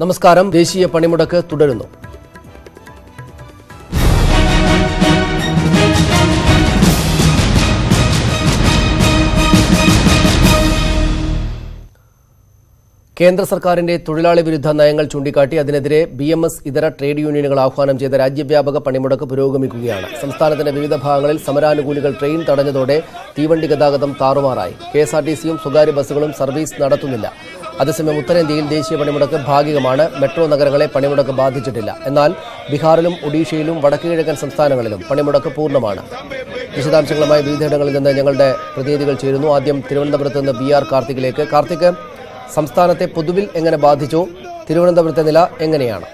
നമസ്കാരം. ദേശീയ പണിമുടക്ക് തുടരുന്നു. കേന്ദ്ര സർക്കാരിന്റെ തൊഴിലാളി വിരുദ്ധ നയങ്ങൾ ചൂണ്ടിക്കാട്ടി അതിനെതിരെ ബി എം എസ് ഇതര ട്രേഡ് യൂണിയനുകൾ ആഹ്വാനം ചെയ്ത രാജ്യവ്യാപക പണിമുടക്ക് പുരോഗമിക്കുകയാണ്. സംസ്ഥാനത്തിന്റെ വിവിധ ഭാഗങ്ങളിൽ സമരാനുകൂലികൾ ട്രെയിൻ തടഞ്ഞതോടെ തീവണ്ടി ഗതാഗതം താറുമാറായി. കെ എസ് ആർ ടി സിയും സ്വകാര്യ ബസ്സുകളും സർവീസ് നടത്തുന്നില്ല. അതേസമയം ഉത്തരേന്ത്യയിൽ ദേശീയ പണിമുടക്ക് ഭാഗികമാണ്. മെട്രോ നഗരങ്ങളെ പണിമുടക്ക് ബാധിച്ചിട്ടില്ല. എന്നാൽ ബീഹാറിലും ഒഡീഷയിലും വടക്കുകിഴക്കൻ സംസ്ഥാനങ്ങളിലും പണിമുടക്ക് പൂർണമാണ്. വിശദാംശങ്ങളുമായി വിവിധയിടങ്ങളിൽ നിന്ന് ഞങ്ങളുടെ പ്രതിനിധികൾ ചേരുന്നു. ആദ്യം തിരുവനന്തപുരത്ത് നിന്ന് ബി ആർ കാർത്തികിലേക്ക് കാർത്തിക് സംസ്ഥാനത്തെ പൊതുവിൽ എങ്ങനെ ബാധിച്ചു? തിരുവനന്തപുരത്തെ നില എങ്ങനെയാണ്?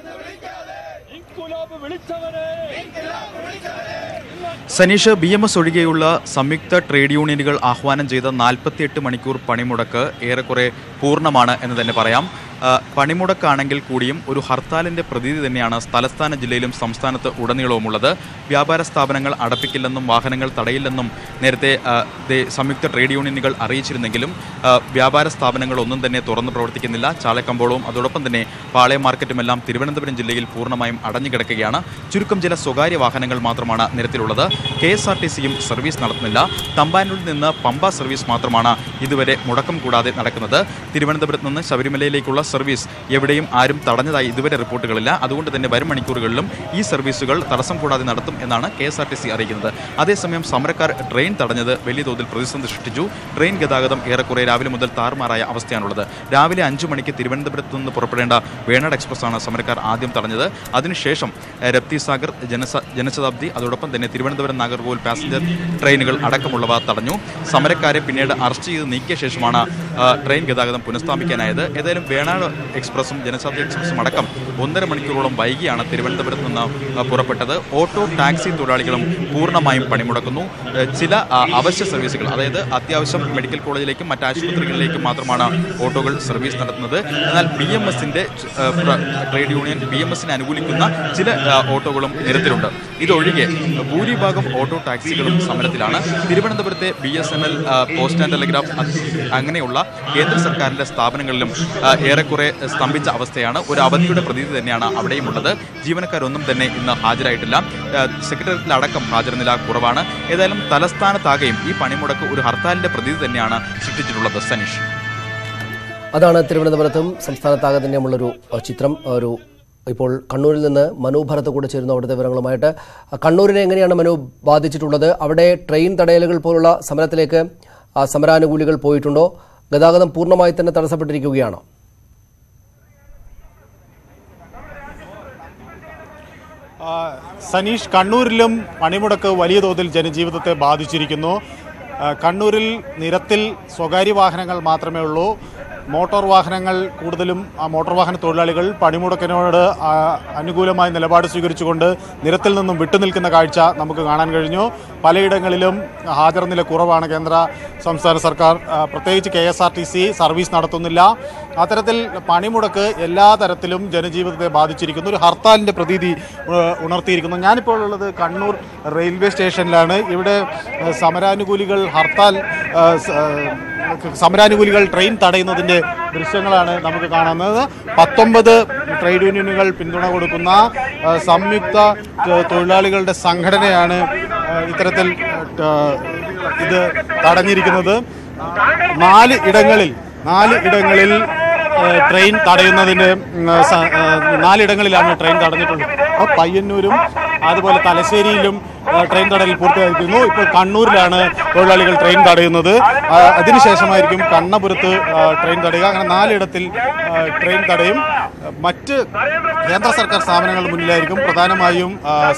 സനീഷ് ബി എം എസ് ഒഴികെയുള്ള സംയുക്ത ട്രേഡ് യൂണിയനുകൾ ആഹ്വാനം ചെയ്ത നാൽപ്പത്തിയെട്ട് മണിക്കൂർ പണിമുടക്ക് ഏറെക്കുറെ പൂർണമാണ് എന്ന് തന്നെ പറയാം. പണിമുടക്കാണെങ്കിൽ കൂടിയും ഒരു ഹർത്താലിന്റെ പ്രതീതി തന്നെയാണ് തലസ്ഥാന ജില്ലയിലും സംസ്ഥാനത്ത് ഉടനീളവുമുള്ളത്. വ്യാപാര സ്ഥാപനങ്ങൾ അടപ്പിക്കില്ലെന്നും വാഹനങ്ങൾ തടയില്ലെന്നും നേരത്തെ സംയുക്ത ട്രേഡ് യൂണിയനുകൾ അറിയിച്ചിരുന്നെങ്കിലും വ്യാപാര സ്ഥാപനങ്ങൾ ഒന്നും തന്നെ തുറന്നു പ്രവർത്തിക്കുന്നില്ല. ചാലക്കമ്പോളവും അതോടൊപ്പം തന്നെ പാളയം മാർക്കറ്റുമെല്ലാം തിരുവനന്തപുരം ജില്ലയിൽ പൂർണമായും അടഞ്ഞു കിടക്കുകയാണ് ചുരുക്കം ചില സ്വകാര്യ വാഹനങ്ങൾ മാത്രമാണ് നിരത്തിലുള്ളത്. കെ എസ് ആർ ടി സിയും സർവീസ് നടത്തുന്നില്ല. തമ്പാനൂരിൽ നിന്ന് പമ്പ സർവീസ് മാത്രമാണ് ഇതുവരെ മുടക്കം കൂടാതെ നടക്കുന്നത്. തിരുവനന്തപുരത്ത് നിന്ന് ശബരിമലയിലേക്കുള്ള സർവീസ് എവിടെയും ആരും തടഞ്ഞതായി ഇതുവരെ റിപ്പോർട്ടുകളില്ല. അതുകൊണ്ട് തന്നെ വരും മണിക്കൂറുകളിലും ഈ സർവീസുകൾ തടസ്സം കൂടാതെ നടത്തും എന്നാണ് K S R T C അറിയിക്കുന്നത്. അതേസമയം സമരക്കാർ ട്രെയിൻ തടഞ്ഞത് വലിയ തോതിൽ പ്രതിസന്ധി സൃഷ്ടിച്ചു. ട്രെയിൻ ഗതാഗതം ഏറെക്കുറെ രാവിലെ മുതൽ താറുമാറായ അവസ്ഥയാണുള്ളത്. രാവിലെ അഞ്ചു മണിക്ക് തിരുവനന്തപുരത്ത് നിന്ന് പുറപ്പെടേണ്ട വേണാട് എക്സ്പ്രസ് ആണ് സമരക്കാർ ആദ്യം തടഞ്ഞത്. അതിനുശേഷം രപ്തിസാഗർ രപ്തി സാഗർ ജനസ ജനശതാബ്ദി അതോടൊപ്പം തന്നെ തിരുവനന്തപുരം നാഗർകോവിൽ പാസഞ്ചർ ട്രെയിനുകൾ അടക്കമുള്ളവ തടഞ്ഞു. സമരക്കാരെ പിന്നീട് അറസ്റ്റ് ചെയ്ത് നീക്കിയ ശേഷമാണ് ട്രെയിൻ ഗതാഗതം പുനഃസ്ഥാപിക്കാനായത്. ഏതായാലും വേണാട് എക്സ്പ്രസും ജനശതാബ്ദി എക്സ്പ്രസും അടക്കം ഒന്നര മണിക്കൂറോളം വൈകിയാണ് തിരുവനന്തപുരത്ത് നിന്ന് പുറപ്പെട്ടത്. ഓട്ടോ ടാക്സി തൊഴിലാളികളും പൂർണമായും പണിമുടക്കുന്നു. ചില അവശ്യ സർവീസുകൾ അതായത് അത്യാവശ്യം മെഡിക്കൽ കോളേജിലേക്കും മറ്റ് ആശുപത്രികളിലേക്കും മാത്രമാണ് ഓട്ടോകൾ സർവീസ് നടത്തുന്നത്. എന്നാൽ ബി എം എസിന്റെ ട്രേഡ് യൂണിയൻ ബി എം എസിനെ അനുകൂലിക്കുന്ന ചില ഓട്ടോകളും നിരത്തിലുണ്ട്. ഇതൊഴികെ ഭൂരിഭാഗം ഓട്ടോ ടാക്സികളും സമരത്തിലാണ്. തിരുവനന്തപുരത്തെ B S N L post and telegraph അങ്ങനെയുള്ള കേന്ദ്ര സർക്കാരിന്റെ സ്ഥാപനങ്ങളിലും ആ, ഏറെക്കുറെ സ്തംഭിച്ച അവസ്ഥയാണ്. ഒരു അവധിയുടെ പ്രതീതി തന്നെയാണ് അവിടെയും ഉള്ളത്. ജീവനക്കാരൊന്നും തന്നെ ഇന്ന് ഹാജരായിട്ടില്ല. സെക്രട്ടേറിയറ്റിലടക്കം ഹാജർ നില കുറവാണ്. ഏതായാലും തലസ്ഥാനത്താകെയും ഈ പണിമുടക്ക് ഒരു ഹർത്താലിന്റെ പ്രതീതി തന്നെയാണ് സൃഷ്ടിച്ചിട്ടുള്ളത് സനീഷ്. അതാണ് തിരുവനന്തപുരത്തും സംസ്ഥാനത്താകെ തന്നെയുമുള്ളൊരു ചിത്രം. ഒരു ഇപ്പോൾ കണ്ണൂരിൽ നിന്ന് മനു ഭരത്ത് കൂടെ ചേരുന്നു അവിടുത്തെ വിവരങ്ങളുമായിട്ട്. കണ്ണൂരിനെ എങ്ങനെയാണ് മനു ബാധിച്ചിട്ടുള്ളത്? അവിടെ ട്രെയിൻ തടയലുകൾ പോലുള്ള സമരത്തിലേക്ക് സമരാനുകൂലികൾ പോയിട്ടുണ്ടോ? ഗതാഗതം പൂർണമായി തന്നെ തടസ്സപ്പെട്ടിരിക്കുകയാണോ? സനീഷ് കണ്ണൂരിലും പണിമുടക്ക് വലിയ തോതിൽ ജനജീവിതത്തെ ബാധിച്ചിരിക്കുന്നു. കണ്ണൂരിൽ നിരത്തിൽ സ്വകാര്യ വാഹനങ്ങൾ മാത്രമേ ഉള്ളൂ. മോട്ടോർ വാഹനങ്ങൾ കൂടുതലും ആ മോട്ടോർ വാഹന തൊഴിലാളികൾ പണിമുടക്കിനോട് അനുകൂലമായ നിലപാട് സ്വീകരിച്ചുകൊണ്ട് നിരത്തിൽ നിന്നും വിട്ടുനിൽക്കുന്ന കാഴ്ച നമുക്ക് കാണാൻ കഴിഞ്ഞു. പലയിടങ്ങളിലും ഹാജർ നില കുറവാണ് കേന്ദ്ര സംസ്ഥാന സർക്കാർ. പ്രത്യേകിച്ച് K S R T C service നടത്തുന്നില്ല. അത്തരത്തിൽ പണിമുടക്ക് എല്ലാ തരത്തിലും ജനജീവിതത്തെ ബാധിച്ചിരിക്കുന്നു. ഒരു ഹർത്താലിന്റെ പ്രതീതി ഉണർത്തിയിരിക്കുന്നു. ഞാനിപ്പോൾ ഉള്ളത് കണ്ണൂർ റെയിൽവേ സ്റ്റേഷനിലാണ്. ഇവിടെ സമരാനുകൂലികൾ ഹർത്താൽ സമരാനുകൂലികൾ ട്രെയിൻ തടയുന്നതിന്റെ ദൃശ്യങ്ങളാണ് നമുക്ക് കാണുന്നത്. പത്തൊമ്പത് ട്രേഡ് യൂണിയനുകൾ പിന്തുണ കൊടുക്കുന്ന സംയുക്ത തൊഴിലാളികളുടെ സംഘടനയാണ് ഇത്തരത്തിൽ ഇത് തടഞ്ഞിരിക്കുന്നത്. നാല് ഇടങ്ങളിൽ നാല് ഇടങ്ങളിൽ ട്രെയിൻ തടയുന്നതിന് നാലിടങ്ങളിലാണ് ട്രെയിൻ തടഞ്ഞിട്ടുള്ളത്. അപ്പോൾ പയ്യന്നൂരും അതുപോലെ തലശ്ശേരിയിലും ട്രെയിൻ തടയൽ പൂർത്തിയായിരിക്കുന്നു. ഇപ്പോൾ കണ്ണൂരിലാണ് തൊഴിലാളികൾ ട്രെയിൻ തടയുന്നത്. അതിനുശേഷമായിരിക്കും കണ്ണപുരത്ത് ട്രെയിൻ തടയുക. അങ്ങനെ നാലിടത്തിൽ ട്രെയിൻ തടയും. മറ്റ് കേന്ദ്ര സർക്കാർ സ്ഥാപനങ്ങളുടെ മുന്നിലായിരിക്കും പ്രധാനമായും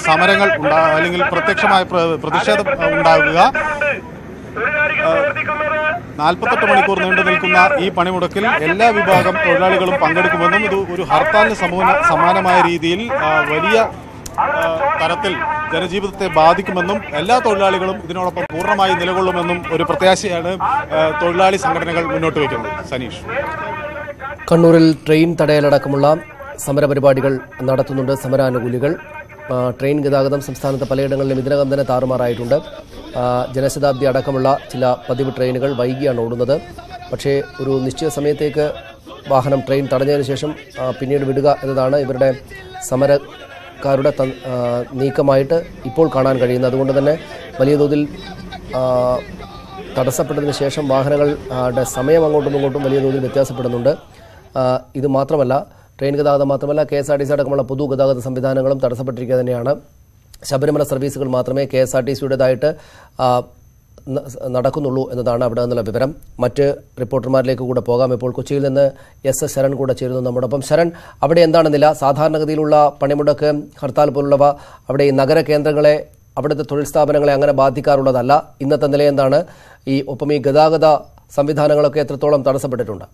സമരങ്ങൾ ഉണ്ടാ അല്ലെങ്കിൽ പ്രത്യക്ഷമായ പ്ര- പ്രതിഷേധം ഉണ്ടാകുക നാൽപ്പത്തെട്ട് മണിക്കൂർ നീണ്ടു നിൽക്കുന്ന ഈ പണിമുടക്കിൽ എല്ലാ വിഭാഗം തൊഴിലാളികളും പങ്കെടുക്കുമെന്നും ഇത് ഒരു ഹർത്താലിന് സമാനമായ രീതിയിൽ വലിയ തരത്തിൽ ജനജീവിതത്തെ ബാധിക്കുമെന്നും എല്ലാ തൊഴിലാളികളും ഇതിനോടൊപ്പം പൂർണമായി നിലകൊള്ളുമെന്നും ഒരു പ്രത്യാശയാണ് തൊഴിലാളി സംഘടനകൾ മുന്നോട്ട് വയ്ക്കുന്നത്. സനീഷ്. കണ്ണൂരിൽ ട്രെയിൻ തടയലടക്കമുള്ള സമരപരിപാടികൾ നടത്തുന്നുണ്ട് സമരാനുകൂലികൾ. ട്രെയിൻ ഗതാഗതം സംസ്ഥാനത്ത് പലയിടങ്ങളിലും ഇതിനകം തന്നെ താറുമാറായിട്ടുണ്ട്. ജനശതാബ്ദി അടക്കമുള്ള ചില പതിവ് ട്രെയിനുകൾ വൈകിയാണ് ഓടുന്നത്. പക്ഷേ ഒരു നിശ്ചിത സമയത്തേക്ക് വാഹനം ട്രെയിൻ തടഞ്ഞതിന് ശേഷം പിന്നീട് വിടുക എന്നതാണ് ഇവരുടെ സമരക്കാരുടെ ആ, നീക്കമായിട്ട് ഇപ്പോൾ കാണാൻ കഴിയുന്നത്. അതുകൊണ്ട് തന്നെ വലിയ തോതിൽ തടസ്സപ്പെട്ടതിന് ശേഷം വാഹനങ്ങളുടെ സമയം അങ്ങോട്ടും ഇങ്ങോട്ടും വലിയ തോതിൽ വ്യത്യാസപ്പെടുന്നുണ്ട്. ഇത് മാത്രമല്ല ട്രെയിൻ ഗതാഗതം മാത്രമല്ല K S R T C അടക്കമുള്ള പൊതുഗതാഗത സംവിധാനങ്ങളും തടസ്സപ്പെട്ടിരിക്കുക തന്നെയാണ്. ശബരിമല സർവീസുകൾ മാത്രമേ കെ എസ് ആർ ടി സിയുടേതായിട്ട് നടക്കുന്നുള്ളൂ എന്നതാണ് അവിടെ നിന്നുള്ള വിവരം. മറ്റ് റിപ്പോർട്ടർമാരിലേക്ക് കൂടെ പോകാം. ഇപ്പോൾ കൊച്ചിയിൽ നിന്ന് എസ് എസ് ശരൺ കൂടെ ചേരുന്നു നമ്മോടൊപ്പം. ശരൺ അവിടെ എന്താണ് നില? സാധാരണഗതിയിലുള്ള പണിമുടക്ക് ഹർത്താൽ പോലുള്ളവ അവിടെ ഈ നഗര കേന്ദ്രങ്ങളെ അവിടുത്തെ തൊഴിൽ സ്ഥാപനങ്ങളെ അങ്ങനെ ബാധിക്കാറുള്ളതല്ല. ഇന്നത്തെ നില എന്താണ് ഈ ഒപ്പം ഈ ഗതാഗത സംവിധാനങ്ങളൊക്കെ എത്രത്തോളം തടസ്സപ്പെട്ടിട്ടുണ്ട്?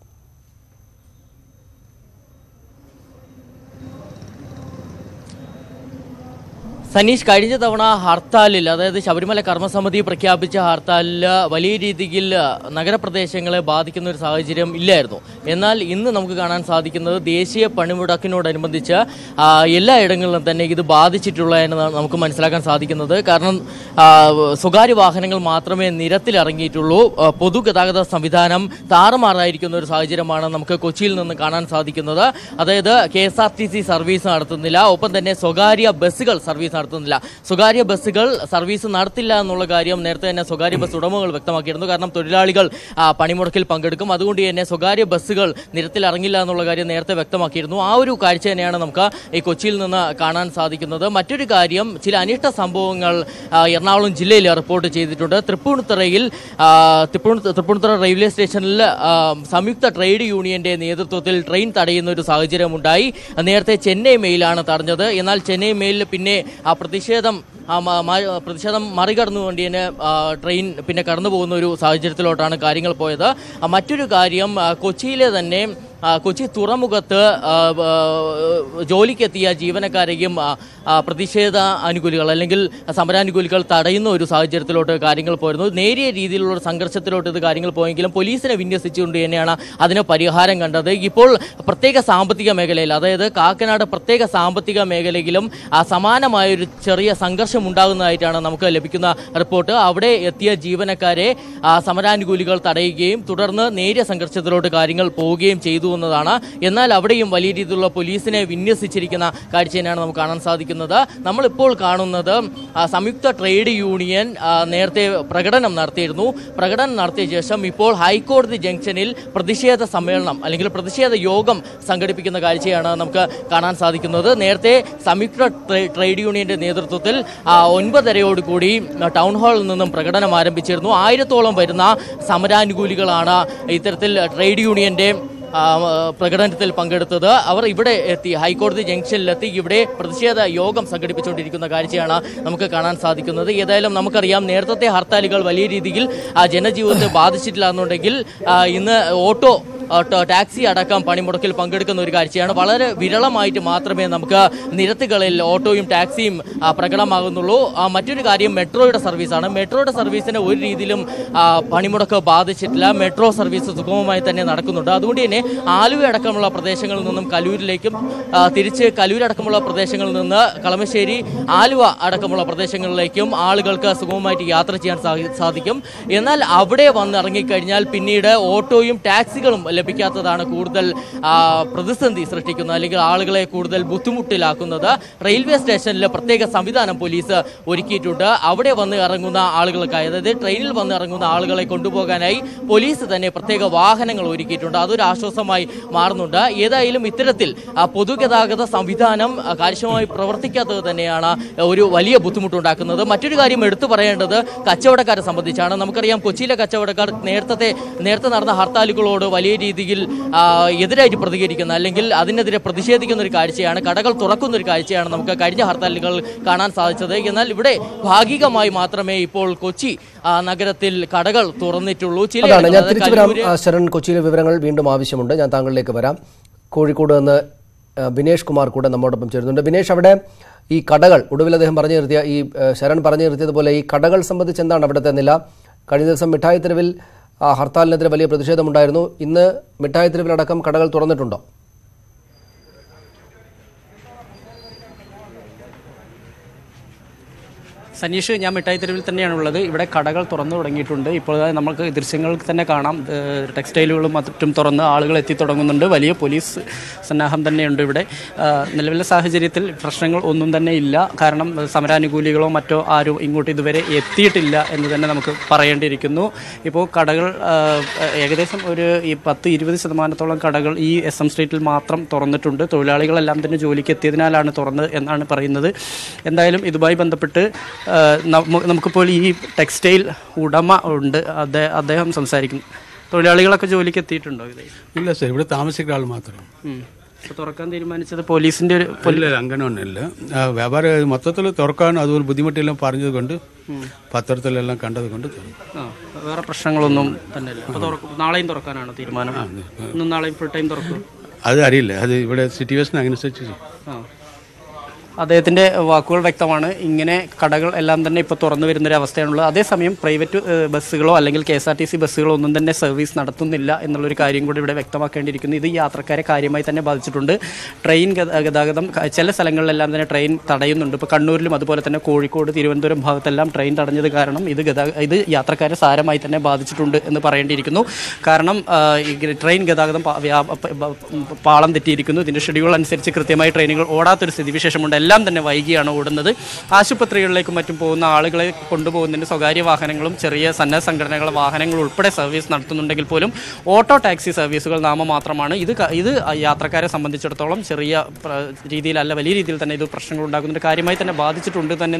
സനീഷ് കഴിഞ്ഞ തവണ ഹർത്താലിൽ അതായത് ശബരിമല കർമ്മസമിതി പ്രഖ്യാപിച്ച ഹർത്താലിൽ വലിയ രീതിയിൽ നഗരപ്രദേശങ്ങളെ ബാധിക്കുന്ന ഒരു സാഹചര്യം ഇല്ലായിരുന്നു. എന്നാൽ ഇന്ന് നമുക്ക് കാണാൻ സാധിക്കുന്നത് ദേശീയ പണിമുടക്കിനോടനുബന്ധിച്ച് എല്ലാ എല്ലായിടങ്ങളിലും തന്നെ ഇത് ബാധിച്ചിട്ടുള്ള എന്നതാണ് നമുക്ക് മനസ്സിലാക്കാൻ സാധിക്കുന്നത്. കാരണം സ്വകാര്യ വാഹനങ്ങൾ മാത്രമേ നിരത്തിലിറങ്ങിയിട്ടുള്ളൂ. പൊതുഗതാഗത സംവിധാനം താറുമാറായിരിക്കുന്ന ഒരു സാഹചര്യമാണ് നമുക്ക് കൊച്ചിയിൽ നിന്ന് കാണാൻ സാധിക്കുന്നത്. അതായത് കെ സർവീസ് നടത്തുന്നില്ല. ഒപ്പം തന്നെ സ്വകാര്യ ബസ്സുകൾ സർവീസ് നടത്തുന്നില്ല. സ്വകാര്യ ബസ്സുകൾ സർവീസ് നടത്തില്ല എന്നുള്ള കാര്യം നേരത്തെ തന്നെ സ്വകാര്യ ബസ് ഉടമകൾ വ്യക്തമാക്കിയിരുന്നു. കാരണം തൊഴിലാളികൾ പണിമുടക്കിൽ പങ്കെടുക്കും. അതുകൊണ്ട് തന്നെ സ്വകാര്യ ബസ്സുകൾ നിരത്തിൽ ഇറങ്ങില്ല എന്നുള്ള കാര്യം നേരത്തെ വ്യക്തമാക്കിയിരുന്നു. ആ ഒരു കാഴ്ച തന്നെയാണ് നമുക്ക് ഈ കൊച്ചിയിൽ നിന്ന് കാണാൻ സാധിക്കുന്നത്. മറ്റൊരു കാര്യം ചില അനിഷ്ട സംഭവങ്ങൾ എറണാകുളം ജില്ലയിൽ റിപ്പോർട്ട് ചെയ്തിട്ടുണ്ട്. തൃപ്പൂണിത്തറയിൽ തൃപ്പൂണിത്തറ റെയിൽവേ സ്റ്റേഷനിൽ സംയുക്ത ട്രേഡ് യൂണിയന്റെ നേതൃത്വത്തിൽ ട്രെയിൻ തടയുന്ന ഒരു സാഹചര്യമുണ്ടായി. നേരത്തെ ചെന്നൈ മെയിലാണ് തടഞ്ഞത്. എന്നാൽ ചെന്നൈ മെയിലിൽ പിന്നെ ആ പ്രതിഷേധം പ്രതിഷേധം മറികടന്നുകൊണ്ട് തന്നെ ട്രെയിൻ പിന്നെ കടന്നു പോകുന്ന ഒരു സാഹചര്യത്തിലോട്ടാണ് കാര്യങ്ങൾ പോയത്. മറ്റൊരു കാര്യം കൊച്ചിയിലെ തന്നെ കൊച്ചി തുറമുഖത്ത് ജോലിക്കെത്തിയ ജീവനക്കാരെയും പ്രതിഷേധ അനുകൂലികൾ അല്ലെങ്കിൽ സമരാനുകൂലികൾ തടയുന്ന ഒരു സാഹചര്യത്തിലോട്ട് കാര്യങ്ങൾ പോയിരുന്നു. നേരിയ രീതിയിലുള്ള സംഘർഷത്തിലോട്ട് ഇത് കാര്യങ്ങൾ പോയെങ്കിലും പോലീസിനെ വിന്യസിച്ചുകൊണ്ട് തന്നെയാണ് അതിന് പരിഹാരം കണ്ടത്. ഇപ്പോൾ പ്രത്യേക സാമ്പത്തിക മേഖലയിൽ അതായത് കാക്കനാട് പ്രത്യേക സാമ്പത്തിക മേഖലയിലും സമാനമായൊരു ചെറിയ സംഘർഷം ഉണ്ടാകുന്നതായിട്ടാണ് നമുക്ക് ലഭിക്കുന്ന റിപ്പോർട്ട്. അവിടെ എത്തിയ ജീവനക്കാരെ സമരാനുകൂലികൾ തടയുകയും തുടർന്ന് നേരിയ സംഘർഷത്തിലോട്ട് കാര്യങ്ങൾ പോവുകയും ചെയ്തു എന്നതാണ് എന്നാൽ അവിടെയും വലിയ രീതിയിലുള്ള പോലീസിനെ വിന്യസിച്ചിരിക്കുന്ന കാഴ്ച തന്നെയാണ് നമുക്ക് കാണാൻ സാധിക്കുന്നത്. നമ്മളിപ്പോൾ കാണുന്നത് സംയുക്ത ട്രേഡ് യൂണിയൻ നേരത്തെ പ്രകടനം നടത്തിയിരുന്നു. പ്രകടനം നടത്തിയ ശേഷം ഇപ്പോൾ ഹൈക്കോടതി ജംഗ്ഷനിൽ പ്രതിഷേധ സമ്മേളനം അല്ലെങ്കിൽ പ്രതിഷേധ യോഗം സംഘടിപ്പിക്കുന്ന കാഴ്ചയാണ് നമുക്ക് കാണാൻ സാധിക്കുന്നത്. നേരത്തെ സംയുക്ത ട്രേഡ് യൂണിയന്റെ നേതൃത്വത്തിൽ ഒൻപതരയോടുകൂടി ടൗൺ ഹാളിൽ നിന്നും പ്രകടനം ആരംഭിച്ചിരുന്നു. ആയിരത്തോളം വരുന്ന സമരാനുകൂലികളാണ് ഇത്തരത്തിൽ ട്രേഡ് യൂണിയന്റെ പ്രകടനത്തിൽ പങ്കെടുത്തത്. അവർ ഇവിടെ എത്തി ഹൈക്കോടതി ജംഗ്ഷനിലെത്തി. ഇവിടെ പ്രതിഷേധ യോഗം സംഘടിപ്പിച്ചുകൊണ്ടിരിക്കുന്ന കാഴ്ചയാണ് നമുക്ക് കാണാൻ സാധിക്കുന്നത്. ഏതായാലും നമുക്കറിയാം നേരത്തെ ഹർത്താലുകൾ വലിയ രീതിയിൽ ജനജീവിതത്തെ ബാധിച്ചിട്ടില്ല എന്നുണ്ടെങ്കിൽ ഇന്ന് ഓട്ടോ ടാക്സി അടക്കം പണിമുടക്കിൽ പങ്കെടുക്കുന്ന ഒരു കാഴ്ചയാണ്. വളരെ വിരളമായിട്ട് മാത്രമേ നമുക്ക് നിരത്തുകളിൽ ഓട്ടോയും ടാക്സിയും പ്രകടമാകുന്നുള്ളൂ. മറ്റൊരു കാര്യം മെട്രോയുടെ സർവീസാണ്. മെട്രോയുടെ സർവീസിനെ ഒരു രീതിയിലും പണിമുടക്ക് ബാധിച്ചിട്ടില്ല. മെട്രോ സർവീസ് സുഗമമായി തന്നെ നടക്കുന്നുണ്ട്. അതുകൊണ്ട് തന്നെ ആലുവ അടക്കമുള്ള പ്രദേശങ്ങളിൽ നിന്നും കലൂരിലേക്കും തിരിച്ച് കലൂരടക്കമുള്ള പ്രദേശങ്ങളിൽ നിന്ന് കളമശ്ശേരി ആലുവ അടക്കമുള്ള പ്രദേശങ്ങളിലേക്കും ആളുകൾക്ക് സുഗമമായിട്ട് യാത്ര ചെയ്യാൻ സാധിക്കും. എന്നാൽ അവിടെ വന്നിറങ്ങിക്കഴിഞ്ഞാൽ പിന്നീട് ഓട്ടോയും ടാക്സികളും ലഭിക്കാത്തതാണ് കൂടുതൽ പ്രതിസന്ധി സൃഷ്ടിക്കുന്നത് അല്ലെങ്കിൽ ആളുകളെ കൂടുതൽ ബുദ്ധിമുട്ടിലാക്കുന്നത്. റെയിൽവേ സ്റ്റേഷനിൽ പ്രത്യേക സംവിധാനം പോലീസ് ഒരുക്കിയിട്ടുണ്ട്. അവിടെ വന്ന് ഇറങ്ങുന്ന ആളുകൾക്കായി അതായത് ട്രെയിനിൽ വന്ന് ഇറങ്ങുന്ന ആളുകളെ കൊണ്ടുപോകാനായി പോലീസ് തന്നെ പ്രത്യേക വാഹനങ്ങൾ ഒരുക്കിയിട്ടുണ്ട്. അതൊരു ആശ്വാസമായി മാറുന്നുണ്ട്. ഏതായാലും ഇത്തരത്തിൽ പൊതുഗതാഗത സംവിധാനം കാര്യക്ഷമമായി പ്രവർത്തിക്കാത്തത് തന്നെയാണ് ഒരു വലിയ ബുദ്ധിമുട്ടുണ്ടാക്കുന്നത്. മറ്റൊരു കാര്യം എടുത്തു പറയേണ്ടത് കച്ചവടക്കാരെ സംബന്ധിച്ചാണ്. നമുക്കറിയാം കൊച്ചിയിലെ കച്ചവടക്കാർ നേരത്തെ നേരത്തെ നടന്ന ഹർത്താലുകളോട് വലിയ രീതിയിൽ എതിരായിട്ട് പ്രതികരിക്കുന്ന അല്ലെങ്കിൽ അതിനെതിരെ പ്രതിഷേധിക്കുന്ന ഒരു കാഴ്ചയാണ് കടകൾ തുറക്കുന്ന ഒരു കാഴ്ചയാണ് നമുക്ക് കഴിഞ്ഞ ഹർത്താലുകൾ കാണാൻ സാധിച്ചത്. എന്നാൽ ഇവിടെ ഭാഗികമായി മാത്രമേ ഇപ്പോൾ കൊച്ചി നഗരത്തിൽ കടകൾ തുറന്നിട്ടുള്ളൂ. ചില ഞാൻ ഇടങ്ങളിൽ, തിരിച്ചു വരാം ശരൺ കൊച്ചിയിലെ വിവരങ്ങൾ വീണ്ടും ആവശ്യമുണ്ട്. ഞാൻ താങ്കളിലേക്ക് വരാം. കോഴിക്കോട് നിന്ന് ബിനേഷ് കുമാർ കൂടെ നമ്മോടൊപ്പം ചേരുന്നുണ്ട്. ബിനേഷ് അവിടെ ഈ കടകൾ ഒടുവിൽ അദ്ദേഹം പറഞ്ഞു നിർത്തിയ ഈ ശരൺ പറഞ്ഞു നിർത്തിയതുപോലെ ഈ കടകൾ സംബന്ധിച്ച് എന്താണ് അവിടുത്തെ നില? കഴിഞ്ഞ ദിവസം മിഠായി തെരുവിൽ ഹർത്താലിനെതിരെ വലിയ പ്രതിഷേധമുണ്ടായിരുന്നു. ഇന്ന് മിഠായി തെരുവിലടക്കം കടകൾ തുറന്നിട്ടുണ്ടോ? സനീഷ് ഞാൻ മിഠായി തെരുവിൽ തന്നെയാണ് ഉള്ളത് ഇവിടെ കടകൾ തുറന്നു തുടങ്ങിയിട്ടുണ്ട്. ഇപ്പോൾ നമുക്ക് ദൃശ്യങ്ങൾ തന്നെ കാണാം. ടെക്സ്റ്റൈലുകളും മറ്റും തുറന്ന് ആളുകൾ എത്തി തുടങ്ങുന്നുണ്ട്. വലിയ പോലീസ് സന്നാഹം തന്നെയുണ്ട് ഇവിടെ. നിലവിലെ സാഹചര്യത്തിൽ പ്രശ്നങ്ങൾ ഒന്നും തന്നെ ഇല്ല. കാരണം സമരാനുകൂലികളോ മറ്റോ ആരും ഇങ്ങോട്ട് ഇതുവരെ എത്തിയിട്ടില്ല എന്ന് തന്നെ നമുക്ക് പറയേണ്ടിയിരിക്കുന്നു. ഇപ്പോൾ കടകൾ ഏകദേശം ഒരു ഈ പത്ത് ഇരുപത് ശതമാനത്തോളം കടകൾ ഈ എസ് എം സ്ട്രീറ്റിൽ മാത്രം തുറന്നിട്ടുണ്ട്. തൊഴിലാളികളെല്ലാം തന്നെ ജോലിക്ക് എത്തിയതിനാലാണ് തുറന്നത് എന്നാണ് പറയുന്നത്. എന്തായാലും ഇതുമായി ബന്ധപ്പെട്ട് നമുക്കിപ്പോൾ ഈ ടെക്സ്റ്റൈൽ ഉടമ ഉണ്ട്. അദ്ദേഹം അദ്ദേഹം സംസാരിക്കും തൊഴിലാളികളൊക്കെ ജോലിക്ക് എത്തിയിട്ടുണ്ടോ ഇല്ല സർ. ഇവിടെ താമസിക്കുന്ന ആൾ മാത്രം തുറക്കാൻ തീരുമാനിച്ചത് പോലീസിന്റെ ഒരു അങ്ങനെ ഒന്നുമില്ല വ്യാപാര മൊത്തത്തിൽ തുറക്കാൻ അതുപോലെ ബുദ്ധിമുട്ടെല്ലാം പറഞ്ഞത് കൊണ്ട് പത്രത്തിലെല്ലാം കണ്ടത് കൊണ്ട് വേറെ പ്രശ്നങ്ങളൊന്നും തന്നെ നാളെയും തുറക്കാനാണ് തീരുമാനം? നാളെയും ഫുൾ ടൈം തുറക്കും? അത് അറിയില്ല. അത് ഇവിടെ സിറ്റുവേഷൻ അനുസരിച്ച് അദ്ദേഹത്തിന്റെ വാക്കുകൾ വ്യക്തമാണ്. ഇങ്ങനെ കടകൾ എല്ലാം തന്നെ ഇപ്പോൾ തുറന്നു വരുന്നൊരു അവസ്ഥയാണുള്ളത്. അതേസമയം പ്രൈവറ്റ് ബസ്സുകളോ അല്ലെങ്കിൽ K S R T C ബസ്സുകളോ ഒന്നും തന്നെ സർവീസ് നടത്തുന്നില്ല എന്നുള്ളൊരു കാര്യം കൂടി ഇവിടെ വ്യക്തമാക്കേണ്ടിയിരിക്കുന്നു. ഇത് യാത്രക്കാരെ കാര്യമായി തന്നെ ബാധിച്ചിട്ടുണ്ട്. ട്രെയിൻ ഗത- ഗതാഗതം ചില സ്ഥലങ്ങളിലെല്ലാം തന്നെ ട്രെയിൻ തടയുന്നുണ്ട്. ഇപ്പോൾ കണ്ണൂരിലും അതുപോലെ തന്നെ കോഴിക്കോട് തിരുവനന്തപുരം ഭാഗത്തെല്ലാം ട്രെയിൻ തടഞ്ഞത് കാരണം ഇത് ഇത് യാത്രക്കാരെ സാരമായി തന്നെ ബാധിച്ചിട്ടുണ്ട് എന്ന് പറയേണ്ടിയിരിക്കുന്നു. കാരണം ട്രെയിൻ ഗതാഗതം പാളം തെറ്റിയിരിക്കുന്നു. ഇതിന്റെ ഷെഡ്യൂൾ അനുസരിച്ച് കൃത്യമായി ട്രെയിനുകൾ ഓടാത്തൊരു സ്ഥിതിവിശേഷമുണ്ട്. എല്ലാം തന്നെ വൈകിയാണ് ഓടുന്നത്. ആശുപത്രികളിലേക്കും മറ്റും പോകുന്ന ആളുകളെ കൊണ്ടുപോകുന്നതിന് സ്വകാര്യ വാഹനങ്ങളും ചെറിയ സന്നദ്ധ സംഘടനകളുടെ വാഹനങ്ങൾ ഉൾപ്പെടെ സർവീസ് നടത്തുന്നുണ്ടെങ്കിൽ പോലും ഓട്ടോ ടാക്സി സർവീസുകൾ നാമമാത്രമാണ് ഇത് ഇത് യാത്രക്കാരെ സംബന്ധിച്ചിടത്തോളം ചെറിയ രീതിയിലല്ല വലിയ രീതിയിൽ തന്നെ ഇത് പ്രശ്നങ്ങൾ ഉണ്ടാകുന്നുണ്ട് കാര്യമായി തന്നെ ബാധിച്ചിട്ടുണ്ട് തന്നെ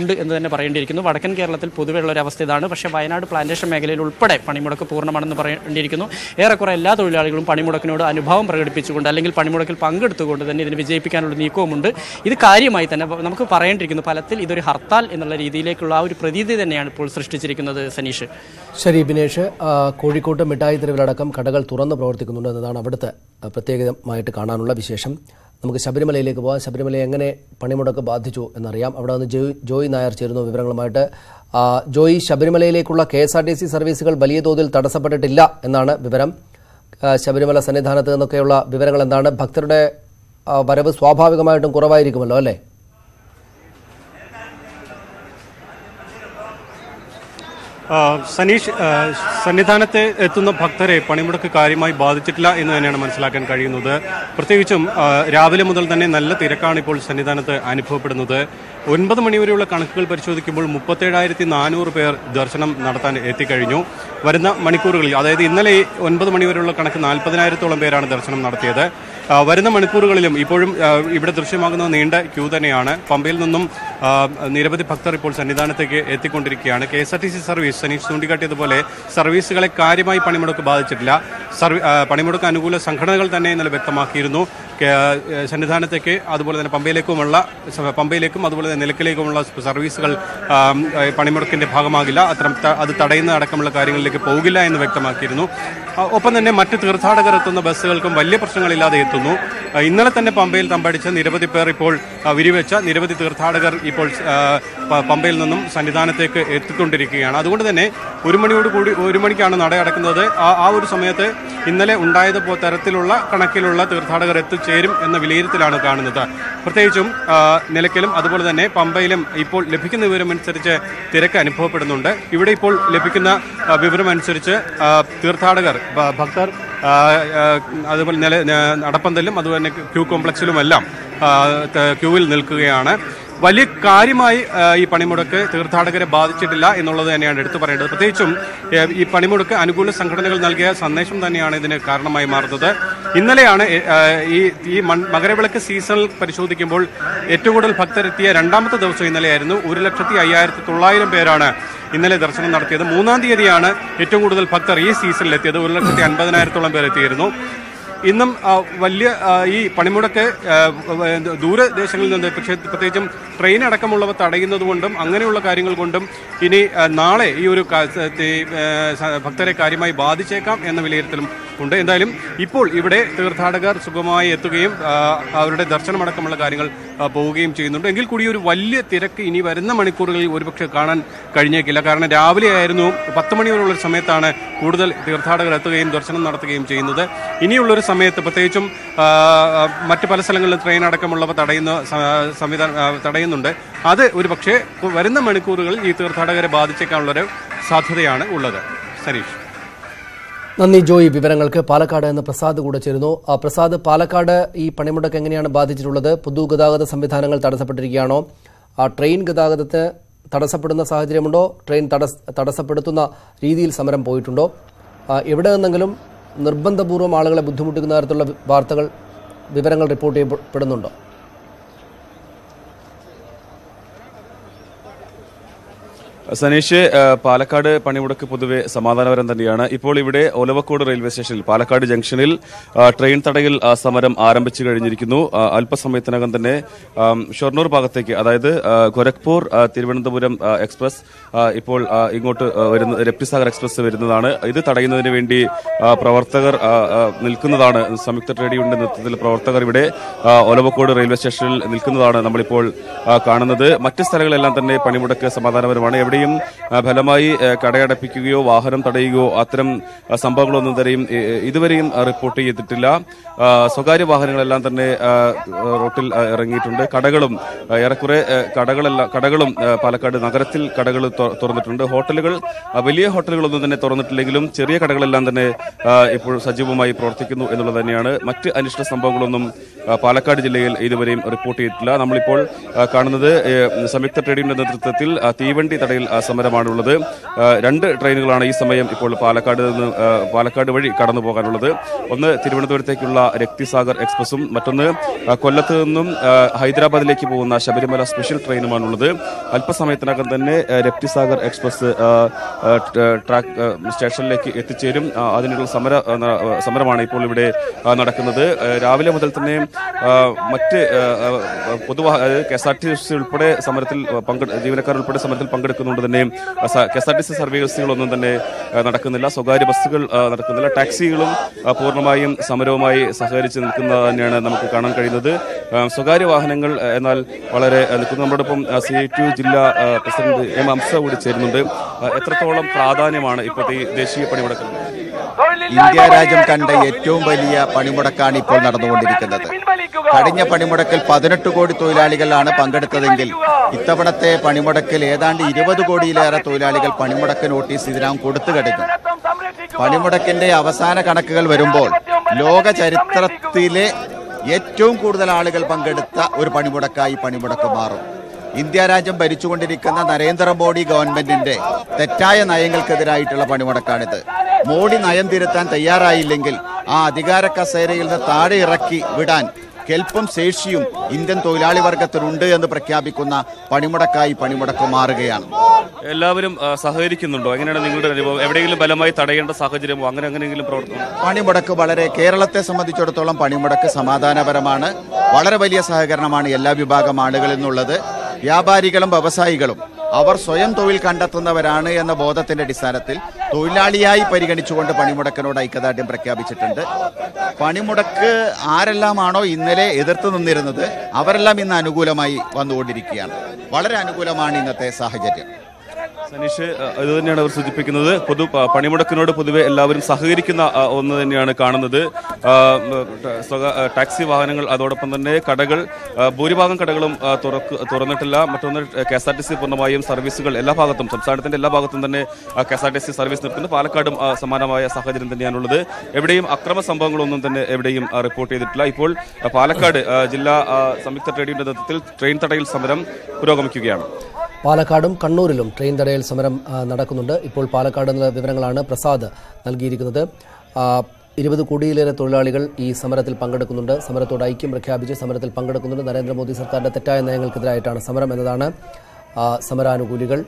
ഉണ്ട് എന്ന് തന്നെ പറയേണ്ടിയിരിക്കുന്നു. വടക്കൻ കേരളത്തിൽ പൊതുവെയുള്ള ഒരു അവസ്ഥ ഇതാണ്. പക്ഷേ വയനാട് പ്ലാന്റേഷൻ മേഖലയിൽ ഉൾപ്പെടെ പണിമുടക്ക് പൂർണമാണെന്ന് പറയേണ്ടിയിരിക്കുന്നു. ഏറെക്കുറെ എല്ലാ തൊഴിലാളികളും പണിമുടക്കിനോട് അനുഭവം പ്രകടിപ്പിച്ചുകൊണ്ട് അല്ലെങ്കിൽ പണിമുടക്കിൽ പങ്കെടുത്തുകൊണ്ട് തന്നെ ഇതിനെ വിജയിപ്പിക്കാനുള്ള നീക്കവുമുണ്ട്. ഇത് കാര്യമായി തന്നെ നമുക്ക് പറയേണ്ടിയിരിക്കുന്നു. ഫലത്തിൽ ഇതൊരു ഹർത്താൽ എന്നുള്ള രീതിയിലേക്കുള്ള ആ ഒരു പ്രതീതി തന്നെയാണ് ഇപ്പോൾ സൃഷ്ടിച്ചിരിക്കുന്നത് സനീഷ്. ശരി ബിനേഷ്. കോഴിക്കോട്ട് മിഠായി തെരുവിലടക്കം കടകൾ തുറന്ന് പ്രവർത്തിക്കുന്നുണ്ട് എന്നതാണ് അവിടുത്തെ പ്രത്യേകമായിട്ട് കാണാനുള്ള വിശേഷം. നമുക്ക് ശബരിമലയിലേക്ക് പോകാം ശബരിമല എങ്ങനെ പണിമുടക്ക് ബാധിച്ചു എന്നറിയാം. അവിടെ നിന്ന് ജോയ് ജോയ് നായർ ചേരുന്നു വിവരങ്ങളുമായിട്ട്. Joy ശബരിമലയിലേക്കുള്ള K S R T C സർവീസുകൾ വലിയ തോതിൽ തടസ്സപ്പെട്ടിട്ടില്ല എന്നാണ് വിവരം. ശബരിമല സന്നിധാനത്ത് നിന്നൊക്കെയുള്ള വിവരങ്ങൾ എന്താണ്? ഭക്തരുടെ വരവ് സ്വാഭാവികമായിട്ടും കുറവായിരിക്കുമല്ലോ അല്ലേ? സനീഷ് സന്നിധാനത്ത് എത്തുന്ന ഭക്തരെ പണിമുടക്ക് കാര്യമായി ബാധിച്ചിട്ടില്ല എന്ന് തന്നെയാണ് മനസ്സിലാക്കാൻ കഴിയുന്നത്. പ്രത്യേകിച്ചും രാവിലെ മുതൽ തന്നെ നല്ല തിരക്കാണ് ഇപ്പോൾ സന്നിധാനത്ത് അനുഭവപ്പെടുന്നത്. ഒൻപത് മണിവരെയുള്ള കണക്കുകൾ പരിശോധിക്കുമ്പോൾ മുപ്പത്തേഴായിരത്തി നാനൂറ് പേർ ദർശനം നടത്താൻ എത്തിക്കഴിഞ്ഞു. വരുന്ന മണിക്കൂറുകളിൽ അതായത് ഇന്നലെ ഒൻപത് മണിവരെയുള്ള കണക്ക് നാൽപ്പതിനായിരത്തോളം പേരാണ് ദർശനം നടത്തിയത്. വരുന്ന മണിക്കൂറുകളിലും ഇപ്പോഴും ഇവിടെ ദൃശ്യമാകുന്ന നീണ്ട ക്യൂ തന്നെയാണ്. പമ്പയിൽ നിന്നും നിരവധി ഭക്തർ ഇപ്പോൾ സന്നിധാനത്തേക്ക് എത്തിക്കൊണ്ടിരിക്കുകയാണ്. K S R T C service Saneesh ചൂണ്ടിക്കാട്ടിയതുപോലെ സർവീസുകളെ കാര്യമായി പണിമുടക്ക് ബാധിച്ചിട്ടില്ല. സർവീ പണിമുടക്ക് അനുകൂല സംഘടനകൾ തന്നെ ഇന്നലെ വ്യക്തമാക്കിയിരുന്നു. സന്നിധാനത്തേക്ക് അതുപോലെ തന്നെ പമ്പയിലേക്കുമുള്ള പമ്പയിലേക്കും അതുപോലെ തന്നെ നിലക്കിലേക്കുമുള്ള സർവീസുകൾ പണിമുടക്കിന്റെ ഭാഗമാകില്ല. അത്തരം അത് തടയുന്ന അടക്കമുള്ള കാര്യങ്ങളിലേക്ക് പോകില്ല എന്ന് വ്യക്തമാക്കിയിരുന്നു. ഒപ്പം തന്നെ മറ്റ് തീർത്ഥാടകർ എത്തുന്ന ബസ്സുകൾക്കും വലിയ പ്രശ്നങ്ങളില്ലാതെ എത്തുന്നു. ഇന്നലെ തന്നെ പമ്പയിൽ തമ്പടിച്ച നിരവധി പേർ ഇപ്പോൾ വിരിവെച്ച നിരവധി തീർത്ഥാടകർ ഇപ്പോൾ പമ്പയിൽ നിന്നും സന്നിധാനത്തേക്ക് എത്തിക്കൊണ്ടിരിക്കുകയാണ്. അതുകൊണ്ട് തന്നെ ഒരു മണിയോട് കൂടി ഒരു മണിക്കാണ് നട അടക്കുന്നത്. ആ ഒരു സമയത്ത് ഇന്നലെ ഉണ്ടായത് തരത്തിലുള്ള കണക്കിലുള്ള തീർത്ഥാടകർ എത്തിച്ചേരും എന്ന വിലയിരുത്തലാണ് കാണുന്നത്. പ്രത്യേകിച്ചും നിലയ്ക്കലും അതുപോലെ തന്നെ പമ്പയിലും ഇപ്പോൾ ലഭിക്കുന്ന വിവരമനുസരിച്ച് തിരക്ക് അനുഭവപ്പെടുന്നുണ്ട്. ഇവിടെ ഇപ്പോൾ ലഭിക്കുന്ന വിവരം വിവരമനുസരിച്ച് തീർത്ഥാടകർ ഭക്തർ അതുപോലെ നില നടപ്പന്തലും അതുപോലെ ക്യൂ കോംപ്ലക്സിലുമെല്ലാം ക്യൂവിൽ നിൽക്കുകയാണ്. വലിയ കാര്യമായി ഈ പണിമുടക്ക് തീർത്ഥാടകരെ ബാധിച്ചിട്ടില്ല എന്നുള്ളത് തന്നെയാണ് എടുത്തു പറയേണ്ടത്. പ്രത്യേകിച്ചും ഈ പണിമുടക്ക് അനുകൂല സംഘടനകൾ നൽകിയ സന്ദേശം തന്നെയാണ് ഇതിന് കാരണമായി മാറുന്നത്. ഇന്നലെയാണ് ഈ ഈ മകരവിളക്ക് സീസണിൽ പരിശോധിക്കുമ്പോൾ ഏറ്റവും കൂടുതൽ ഭക്തരെത്തിയ രണ്ടാമത്തെ ദിവസം ഇന്നലെയായിരുന്നു. ഒരു ലക്ഷത്തി അയ്യായിരത്തി തൊള്ളായിരം പേരാണ് ഇന്നലെ ദർശനം നടത്തിയത്. മൂന്നാം തീയതിയാണ് ഏറ്റവും കൂടുതൽ ഭക്തർ ഈ സീസണിൽ എത്തിയത് ഒരു ലക്ഷത്തി അൻപതിനായിരത്തോളം പേർ എത്തിയിരുന്നു ഇന്നും വലിയ ഈ പണിമുടക്ക് ദൂരദേശങ്ങളിൽ നിന്ന് പ്രത്യേകിച്ചും ട്രെയിൻ അടക്കമുള്ളവ തടയുന്നത് കൊണ്ടും അങ്ങനെയുള്ള കാര്യങ്ങൾ കൊണ്ടും ഇനി നാളെ ഈ ഒരു ഭക്തരെ കാര്യമായി ബാധിച്ചേക്കാം എന്ന വിലയിരുത്തലും ഉണ്ട്. എന്തായാലും ഇപ്പോൾ ഇവിടെ തീർത്ഥാടകർ സുഖമായി എത്തുകയും അവരുടെ ദർശനമടക്കമുള്ള കാര്യങ്ങൾ പോവുകയും ചെയ്യുന്നുണ്ട്. എങ്കിൽ കൂടി ഒരു വലിയ തിരക്ക് ഇനി വരുന്ന മണിക്കൂറുകളിൽ ഒരുപക്ഷെ കാണാൻ കഴിഞ്ഞേക്കില്ല. കാരണം രാവിലെ ആയിരുന്നു പത്ത് മണി വരെയുള്ള സമയത്താണ് കൂടുതൽ തീർത്ഥാടകർ എത്തുകയും ദർശനം നടത്തുകയും ചെയ്യുന്നത്. ഇനിയുള്ളൊരു സമയത്ത് പ്രത്യേകിച്ചും മറ്റ് പല സ്ഥലങ്ങളിൽ ട്രെയിൻ അടക്കമുള്ളവ തടയുന്ന സംവിധാനം തടയുന്നുണ്ട്. അത് ഒരു പക്ഷേ വരുന്ന മണിക്കൂറുകളിൽ ഈ തീർത്ഥാടകരെ ബാധിച്ചേക്കാനുള്ളൊരു സാധ്യതയാണ് ഉള്ളത്. സനീഷ്. നന്ദി ജോയി. വിവരങ്ങൾക്ക് പാലക്കാട് നിന്ന് പ്രസാദ് കൂടെ ചേരുന്നു. പ്രസാദ് പാലക്കാട് ഈ പണിമുടക്ക് എങ്ങനെയാണ് ബാധിച്ചിട്ടുള്ളത്? പൊതുഗതാഗത സംവിധാനങ്ങൾ തടസ്സപ്പെട്ടിരിക്കുകയാണോ? ആ ട്രെയിൻ ഗതാഗതത്തിന് തടസ്സപ്പെടുന്ന സാഹചര്യമുണ്ടോ? ട്രെയിൻ തടസ് തടസ്സപ്പെടുത്തുന്ന രീതിയിൽ സമരം പോയിട്ടുണ്ടോ? എവിടെ നിന്നെങ്കിലും നിർബന്ധപൂർവം ആളുകളെ ബുദ്ധിമുട്ടിക്കുന്ന തരത്തിലുള്ള വാർത്തകൾ വിവരങ്ങൾ റിപ്പോർട്ട് ചെയ്യപ്പെടുന്നുണ്ടോ? സനീഷ് പാലക്കാട് പണിമുടക്ക് പൊതുവെ സമാധാനപരം തന്നെയാണ്. ഇപ്പോൾ ഇവിടെ ഒലവക്കോട് റെയിൽവേ സ്റ്റേഷനിൽ പാലക്കാട് ജംഗ്ഷനിൽ ട്രെയിൻ തടയിൽ സമരം ആരംഭിച്ചു കഴിഞ്ഞിരിക്കുന്നു. അല്പസമയത്തിനകം തന്നെ ഷൊർണൂർ ഭാഗത്തേക്ക് അതായത് ഗൊരഖ്പൂർ തിരുവനന്തപുരം എക്സ്പ്രസ് ഇപ്പോൾ ഇങ്ങോട്ട് വരുന്ന രപ്തിസാഗർ എക്സ്പ്രസ് വരുന്നതാണ്. ഇത് തടയുന്നതിന് വേണ്ടി പ്രവർത്തകർ നിൽക്കുന്നതാണ്. സംയുക്ത ട്രേഡ് യൂണിയന്റെ നേതൃത്വത്തിൽ പ്രവർത്തകർ ഇവിടെ ഒലവക്കോട് റെയിൽവേ സ്റ്റേഷനിൽ നിൽക്കുന്നതാണ് നമ്മളിപ്പോൾ കാണുന്നത്. മറ്റ് സ്ഥലങ്ങളെല്ലാം തന്നെ പണിമുടക്ക് സമാധാനപരമാണ്. എവിടെയും ആ, ഫലമായി കടയടപ്പിക്കുകയോ വാഹനം തടയുകയോ അത്തരം സംഭവങ്ങളൊന്നും ഇ- ഇതുവരെയും റിപ്പോർട്ട് ചെയ്തിട്ടില്ല. സ്വകാര്യ വാഹനങ്ങളെല്ലാം തന്നെ റോട്ടിൽ ഇറങ്ങിയിട്ടുണ്ട്. കടകളും ഏറെക്കുറെ കടകളെല്ലാം കടകളും പാലക്കാട് നഗരത്തിൽ കടകൾ തുറന്നിട്ടുണ്ട്. ഹോട്ടലുകൾ വലിയ ഹോട്ടലുകളൊന്നും തന്നെ തുറന്നിട്ടില്ലെങ്കിലും ചെറിയ കടകളെല്ലാം തന്നെ ഇപ്പോൾ സജീവമായി പ്രവർത്തിക്കുന്നു എന്നുള്ളത് തന്നെയാണ്. മറ്റ് അനിഷ്ട സംഭവങ്ങളൊന്നും പാലക്കാട് ജില്ലയിൽ ഇതുവരെയും റിപ്പോർട്ട് ചെയ്തിട്ടില്ല. നമ്മളിപ്പോൾ കാണുന്നത് സംയുക്ത ട്രേഡ് നേതൃത്വത്തിൽ തീവണ്ടി തടയിൽ സമരമാണുള്ളത്. രണ്ട് ട്രെയിനുകളാണ് ഈ സമയം ഇപ്പോൾ പാലക്കാട് നിന്ന് പാലക്കാട് വഴി കടന്നു പോകാനുള്ളത് ഒന്ന് തിരുവനന്തപുരത്തേക്കുള്ള രക്തിസാഗർ എക്സ്പ്രസും മറ്റൊന്ന് കൊല്ലത്ത് നിന്നും ഹൈദരാബാദിലേക്ക് പോകുന്ന ശബരിമല സ്പെഷ്യൽ ട്രെയിനുമാണുള്ളത്. അല്പസമയത്തിനകം തന്നെ രക്തിസാഗർ എക്സ്പ്രസ് ട്രാക്ക് സ്റ്റേഷനിലേക്ക് എത്തിച്ചേരും. അതിനുള്ള സമര സമരമാണ് ഇപ്പോൾ ഇവിടെ നടക്കുന്നത്. രാവിലെ മുതൽ തന്നെ മറ്റ് പൊതുവാ അതായത് K S R T C ഉൾപ്പെടെ സമരത്തിൽ പങ്കെടു ജീവനക്കാർ ഉൾപ്പെടെ സമരത്തിൽ പങ്കെടുക്കുന്നുണ്ട് തന്നെ. K S R T C സർവീസുകളൊന്നും തന്നെ നടക്കുന്നില്ല. സ്വകാര്യ ബസ്സുകൾ നടക്കുന്നില്ല. ടാക്സികളും പൂർണമായും സമരവുമായി സഹകരിച്ച് നിൽക്കുന്നത് തന്നെയാണ് നമുക്ക് കാണാൻ കഴിയുന്നത്. സ്വകാര്യ വാഹനങ്ങൾ എന്നാൽ വളരെ നിൽക്കുന്നു നമ്മോടൊപ്പം സി ടി ജില്ലാ പ്രസിഡന്റ് എം അംസ കൂടി ചേരുന്നുണ്ട്. എത്രത്തോളം പ്രാധാന്യമാണ് ഇപ്പോഴത്തെ ഈ ദേശീയ പണിമുടക്ക്? ഇന്ത്യ രാജ്യം കണ്ട ഏറ്റവും വലിയ പണിമുടക്കാണ് ഇപ്പോൾ നടന്നുകൊണ്ടിരിക്കുന്നത്. കഴിഞ്ഞ പണിമുടക്കിൽ പതിനെട്ട് കോടി തൊഴിലാളികളാണ് പങ്കെടുത്തതെങ്കിൽ ഇത്തവണത്തെ പണിമുടക്കിൽ ഏതാണ്ട് ഇരുപത് കോടിയിലേറെ തൊഴിലാളികൾ പണിമുടക്ക് നോട്ടീസ് ഇതിനകം കൊടുത്തു കഴിഞ്ഞു. പണിമുടക്കിന്റെ അവസാന കണക്കുകൾ വരുമ്പോൾ ലോക ചരിത്രത്തിലെ ഏറ്റവും കൂടുതൽ ആളുകൾ പങ്കെടുത്ത ഒരു പണിമുടക്കായി പണിമുടക്ക് മാറും. ഇന്ത്യ രാജ്യം ഭരിച്ചുകൊണ്ടിരിക്കുന്ന നരേന്ദ്രമോദി ഗവൺമെന്റിന്റെ തെറ്റായ നയങ്ങൾക്കെതിരായിട്ടുള്ള പണിമുടക്കാണിത്. മോഡി നയം തിരുത്താൻ തയ്യാറായില്ലെങ്കിൽ ആ അധികാര കസേരയിൽ നിന്ന് താഴെ ഇറക്കി വിടാൻ കെൽപ്പും ശേഷിയും ഇന്ത്യൻ തൊഴിലാളി വർഗത്തിനുണ്ട് എന്ന് പ്രഖ്യാപിക്കുന്ന പണിമുടക്കായി പണിമുടക്ക് മാറുകയാണ്. എല്ലാവരും സഹകരിക്കുന്നുണ്ടോ? എങ്ങനെയാണ് നിങ്ങളുടെ അനുഭവം? എവിടെയെങ്കിലും ബലമായി തടയേണ്ട സാഹചര്യമോ അങ്ങനെ എങ്ങനെയെങ്കിലും പ്രവർത്തനം? പണിമുടക്ക് വളരെ കേരളത്തെ സംബന്ധിച്ചിടത്തോളം പണിമുടക്ക് സമാധാനപരമാണ്. വളരെ വലിയ സഹകരണമാണ് എല്ലാ വിഭാഗം ആളുകളിൽ നിന്നുള്ളത്. വ്യാപാരികളും വ്യവസായികളും അവർ സ്വയം തൊഴിൽ കണ്ടെത്തുന്നവരാണ് എന്ന ബോധത്തിന്റെ അടിസ്ഥാനത്തിൽ തൊഴിലാളിയായി പരിഗണിച്ചുകൊണ്ട് പണിമുടക്കിനോട് ഐക്യദാർഢ്യം പ്രഖ്യാപിച്ചിട്ടുണ്ട്. പണിമുടക്ക് ആരെല്ലാമാണോ ഇന്നലെ എതിർത്ത് നിന്നിരുന്നത് അവരെല്ലാം ഇന്ന് അനുകൂലമായി വന്നുകൊണ്ടിരിക്കുകയാണ്. വളരെ അനുകൂലമാണ് ഇന്നത്തെ സാഹചര്യം. സനീഷ് ഇത് തന്നെയാണ് അവർ സൂചിപ്പിക്കുന്നത്. പൊതു പണിമുടക്കിനോട് പൊതുവെ എല്ലാവരും സഹകരിക്കുന്ന ഒന്ന് തന്നെയാണ് കാണുന്നത്. ടാക്സി വാഹനങ്ങൾ അതോടൊപ്പം തന്നെ കടകൾ ഭൂരിഭാഗം കടകളും തുറന്നിട്ടില്ല. മറ്റൊന്ന് K S R T C പൂർണമായും സർവീസുകൾ എല്ലാ ഭാഗത്തും സംസ്ഥാനത്തിന്റെ എല്ലാ ഭാഗത്തും തന്നെ K S R T C service നിർത്തുന്നു. പാലക്കാടും സമാനമായ സാഹചര്യം തന്നെയാണുള്ളത്. എവിടെയും അക്രമ സംഭവങ്ങളൊന്നും തന്നെ എവിടെയും റിപ്പോർട്ട് ചെയ്തിട്ടില്ല. ഇപ്പോൾ പാലക്കാട് ജില്ലാ സംയുക്ത ട്രേഡ് യൂണിയന്റെ നേതൃത്വത്തിൽ ട്രെയിൻ തടയിൽ സമരം പുരോഗമിക്കുകയാണ്. പാലക്കാടും കണ്ണൂരിലും ട്രെയിൻ തടയൽ സമരം നടക്കുന്നുണ്ട്. ഇപ്പോൾ പാലക്കാട് എന്നുള്ള വിവരങ്ങളാണ് പ്രസാദ് നൽകിയിരിക്കുന്നത്. ഇരുപത് കോടിയിലേറെ തൊഴിലാളികൾ ഈ സമരത്തിൽ പങ്കെടുക്കുന്നുണ്ട്. സമരത്തോട് ഐക്യം പ്രഖ്യാപിച്ച് സമരത്തിൽ പങ്കെടുക്കുന്നുണ്ട്. നരേന്ദ്രമോദി സർക്കാരിന്റെ തെറ്റായ നയങ്ങൾക്കെതിരായിട്ടാണ് സമരം എന്നതാണ് സമരാനുകൂലികൾ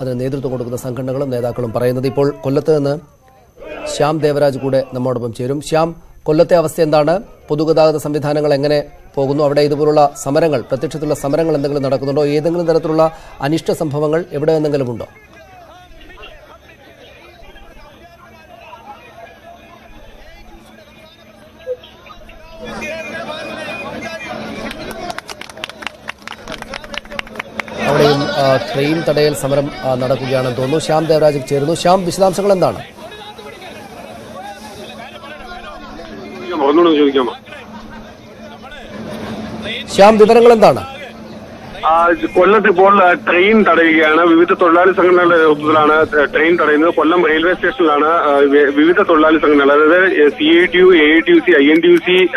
അതിന് നേതൃത്വം കൊടുക്കുന്ന സംഘടനകളും നേതാക്കളും പറയുന്നത്. ഇപ്പോൾ കൊല്ലത്ത് നിന്ന് ശ്യാം ദേവരാജ് കൂടെ നമ്മോടൊപ്പം ചേരും. ശ്യാം കൊല്ലത്തെ അവസ്ഥ എന്താണ്? പൊതുഗതാഗത സംവിധാനങ്ങൾ എങ്ങനെ പോകുന്നു. അവിടെ ഇതുപോലുള്ള സമരങ്ങൾ പ്രത്യക്ഷത്തിലുള്ള സമരങ്ങൾ എന്തെങ്കിലും നടക്കുന്നുണ്ടോ? ഏതെങ്കിലും തരത്തിലുള്ള അനിഷ്ട സംഭവങ്ങൾ എവിടെ എന്തെങ്കിലും ഉണ്ടോ? അവിടെയും ട്രെയിൻ തടയൽ സമരം നടക്കുകയാണെന്ന് തോന്നുന്നു. ശ്യാം ദേവരാജ് ചേരുന്നു. ശ്യാം വിശദാംശങ്ങൾ എന്താണ്? ശ്യാം വിവരങ്ങൾ എന്താണ് കൊല്ലത്ത് ഇപ്പോൾ ട്രെയിൻ തടയുകയാണ്. വിവിധ തൊഴിലാളി സംഘടനകളുടെ നേതൃത്വത്തിലാണ് ട്രെയിൻ തടയുന്നത്. കൊല്ലം റെയിൽവേ സ്റ്റേഷനിലാണ് വിവിധ തൊഴിലാളി സംഘടനകൾ അതായത് C I T U A I T U C I N T U C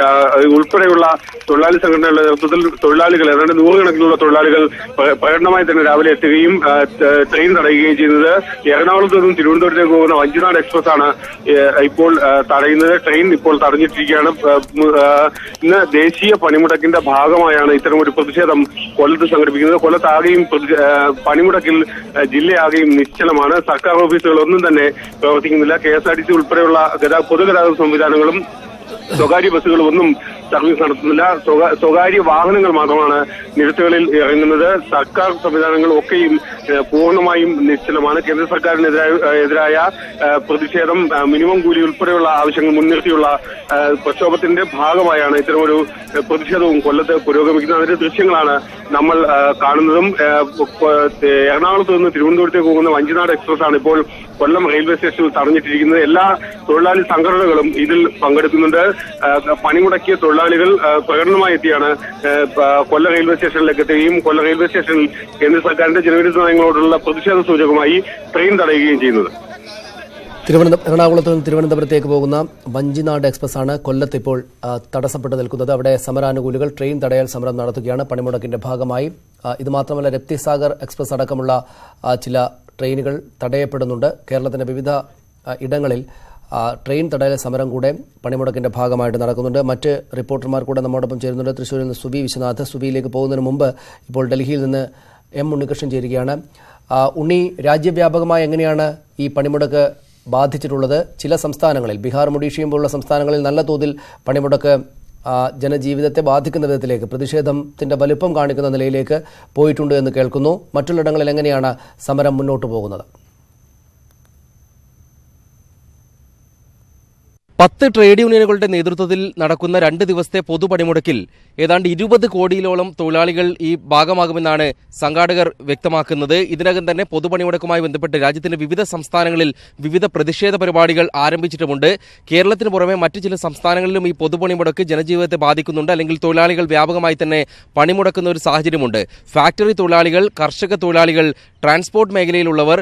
ഉൾപ്പെടെയുള്ള തൊഴിലാളി സംഘടനകളുടെ നേതൃത്വത്തിൽ തൊഴിലാളികൾ ഏതാണ്ട് നൂറുകണക്കിനുള്ള തൊഴിലാളികൾ പ്ര- പ്രകടനമായി തന്നെ രാവിലെ എത്തുകയും ട്രെയിൻ തടയുകയും ചെയ്യുന്നത്. എറണാകുളത്ത് നിന്നും തിരുവനന്തപുരത്തേക്ക് പോകുന്ന വഞ്ചിനാട് എക്സ്പ്രസ് ആണ് ഇപ്പോൾ തടയുന്നത്. ട്രെയിൻ ഇപ്പോൾ തടഞ്ഞിട്ടിരിക്കുകയാണ്. ഇന്ന് ദേശീയ പണിമുടക്കിന്റെ ഭാഗമായാണ് ഇത്തരം ഒരു പ്രതിഷേധം കൊല്ലത്ത് സംഘടിപ്പിക്കുന്നത് കൊല്ലത്താകെയും പണിമുടക്കിൽ ജില്ലയാകെയും നിശ്ചലമാണ്. സർക്കാർ ഓഫീസുകൾ ഒന്നും തന്നെ പ്രവർത്തിക്കുന്നില്ല. K S R T C ഉൾപ്പെടെയുള്ള ഗതാ- പൊതുഗതാഗത സംവിധാനങ്ങളും സ്വകാര്യ ബസ്സുകളും ഒന്നും സർവീസ് നടത്തുന്നില്ല. സ്വകാ- സ്വകാര്യ വാഹനങ്ങൾ മാത്രമാണ് നിരത്തുകളിൽ ഇറങ്ങുന്നത്. സർക്കാർ സംവിധാനങ്ങൾ ഒക്കെയും പൂർണമായും നിശ്ചലമാണ്. കേന്ദ്ര സർക്കാരിനെതിരായ എതിരായ പ്രതിഷേധം മിനിമം കൂലി ഉൾപ്പെടെയുള്ള ആവശ്യങ്ങൾ മുൻനിർത്തിയുള്ള പ്രക്ഷോഭത്തിന്റെ ഭാഗമായാണ് ഇത്തരമൊരു പ്രതിഷേധവും കൊല്ലത്ത് പുരോഗമിക്കുന്നത്. അതിന്റെ ദൃശ്യങ്ങളാണ് നമ്മൾ കാണുന്നതും. എറണാകുളത്ത് നിന്ന് തിരുവനന്തപുരത്തേക്ക് പോകുന്ന വഞ്ചിനാട് എക്സ്പ്രസ് ആണ് ഇപ്പോൾ കൊല്ലം റെയിൽവേ സ്റ്റേഷനിൽ തടഞ്ഞിട്ടിരിക്കുന്നത്. എല്ലാ തൊഴിലാളി സംഘടനകളും ഇതിൽ പങ്കെടുക്കുന്നുണ്ട്. പണിമുടക്കിയ തൊഴിലാളികൾ പ്രകടനമായി എത്തിയാണ്. കൊല്ലം റെയിൽവേ സ്റ്റേഷനിലേക്ക് എത്തുകയും കൊല്ലം റെയിൽവേ സ്റ്റേഷനിൽ കേന്ദ്ര സർക്കാരിന്റെ ജനവിരുദ്ധ നയങ്ങളോടുള്ള പ്രതിഷേധ സൂചകമായി ട്രെയിൻ തടയുകയും ചെയ്യുന്നത്. തിരുവനന്തപുരം എറണാകുളത്ത് നിന്ന് തിരുവനന്തപുരത്തേക്ക് പോകുന്ന വഞ്ചിനാട് എക്സ്പ്രസ് ആണ് കൊല്ലത്ത് ഇപ്പോൾ തടസ്സപ്പെട്ട് നിൽക്കുന്നത്. അവിടെ സമരാനുകൂലികൾ ട്രെയിൻ തടയാൽ സമരം നടത്തുകയാണ്. പണിമുടക്കിന്റെ ഭാഗമായി ഇതുമാത്രമല്ല ഇത് മാത്രമല്ല രപ്തിസാഗർ എക്സ്പ്രസ് അടക്കമുള്ള ചില ട്രെയിനുകൾ തടയപ്പെടുന്നുണ്ട്. കേരളത്തിന്റെ വിവിധ ഇടങ്ങളിൽ ട്രെയിൻ തടയൽ സമരം കൂടെ പണിമുടക്കിന്റെ ഭാഗമായിട്ട് നടക്കുന്നുണ്ട്. മറ്റ് റിപ്പോർട്ടർമാർ കൂടെ നമ്മോടൊപ്പം ചേരുന്നുണ്ട്. തൃശൂരിൽ നിന്ന് സുബി വിശ്വനാഥ് സുബിയിലേക്ക് പോകുന്നതിന് മുമ്പ് ഇപ്പോൾ ഡൽഹിയിൽ നിന്ന് എം ഉണ്ണികൃഷ്ണൻ ചേരുകയാണ്. ഉണ്ണി രാജ്യവ്യാപകമായി എങ്ങനെയാണ് ഈ പണിമുടക്ക് ബാധിച്ചിട്ടുള്ളത്? ചില സംസ്ഥാനങ്ങളിൽ ബീഹാർ ഒഡീഷയും പോലുള്ള സംസ്ഥാനങ്ങളിൽ നല്ല തോതിൽ പണിമുടക്ക് ജനജീവിതത്തെ ബാധിക്കുന്ന വിധത്തിലേക്ക് പ്രതിഷേധത്തിന്റെ വലുപ്പം കാണിക്കുന്ന നിലയിലേക്ക് പോയിട്ടുണ്ട് എന്ന് കേൾക്കുന്നു. മറ്റുള്ളിടങ്ങളിൽ എങ്ങനെയാണ് സമരം മുന്നോട്ട് പോകുന്നത്? പത്ത് ട്രേഡ് യൂണിയനുകളുടെ നേതൃത്വത്തിൽ നടക്കുന്ന രണ്ട് ദിവസത്തെ പൊതുപണിമുടക്കിൽ ഏതാണ്ട് ഇരുപത് കോടിയിലോളം തൊഴിലാളികൾ ഈ ഭാഗമാകുമെന്നാണ് സംഘാടകർ വ്യക്തമാക്കുന്നത്. ഇതിനകം തന്നെ പൊതുപണിമുടക്കുമായി ബന്ധപ്പെട്ട് രാജ്യത്തിന്റെ വിവിധ സംസ്ഥാനങ്ങളിൽ വിവിധ പ്രതിഷേധ പരിപാടികൾ ആരംഭിച്ചിട്ടുമുണ്ട്. കേരളത്തിന് പുറമെ മറ്റ് ചില സംസ്ഥാനങ്ങളിലും ഈ പൊതുപണിമുടക്ക് ജനജീവിതത്തെ ബാധിക്കുന്നുണ്ട്. അല്ലെങ്കിൽ തൊഴിലാളികൾ വ്യാപകമായി തന്നെ പണിമുടക്കുന്ന ഒരു സാഹചര്യമുണ്ട്. ഫാക്ടറി തൊഴിലാളികൾ കർഷക തൊഴിലാളികൾ ട്രാൻസ്പോർട്ട് മേഖലയിലുള്ളവർ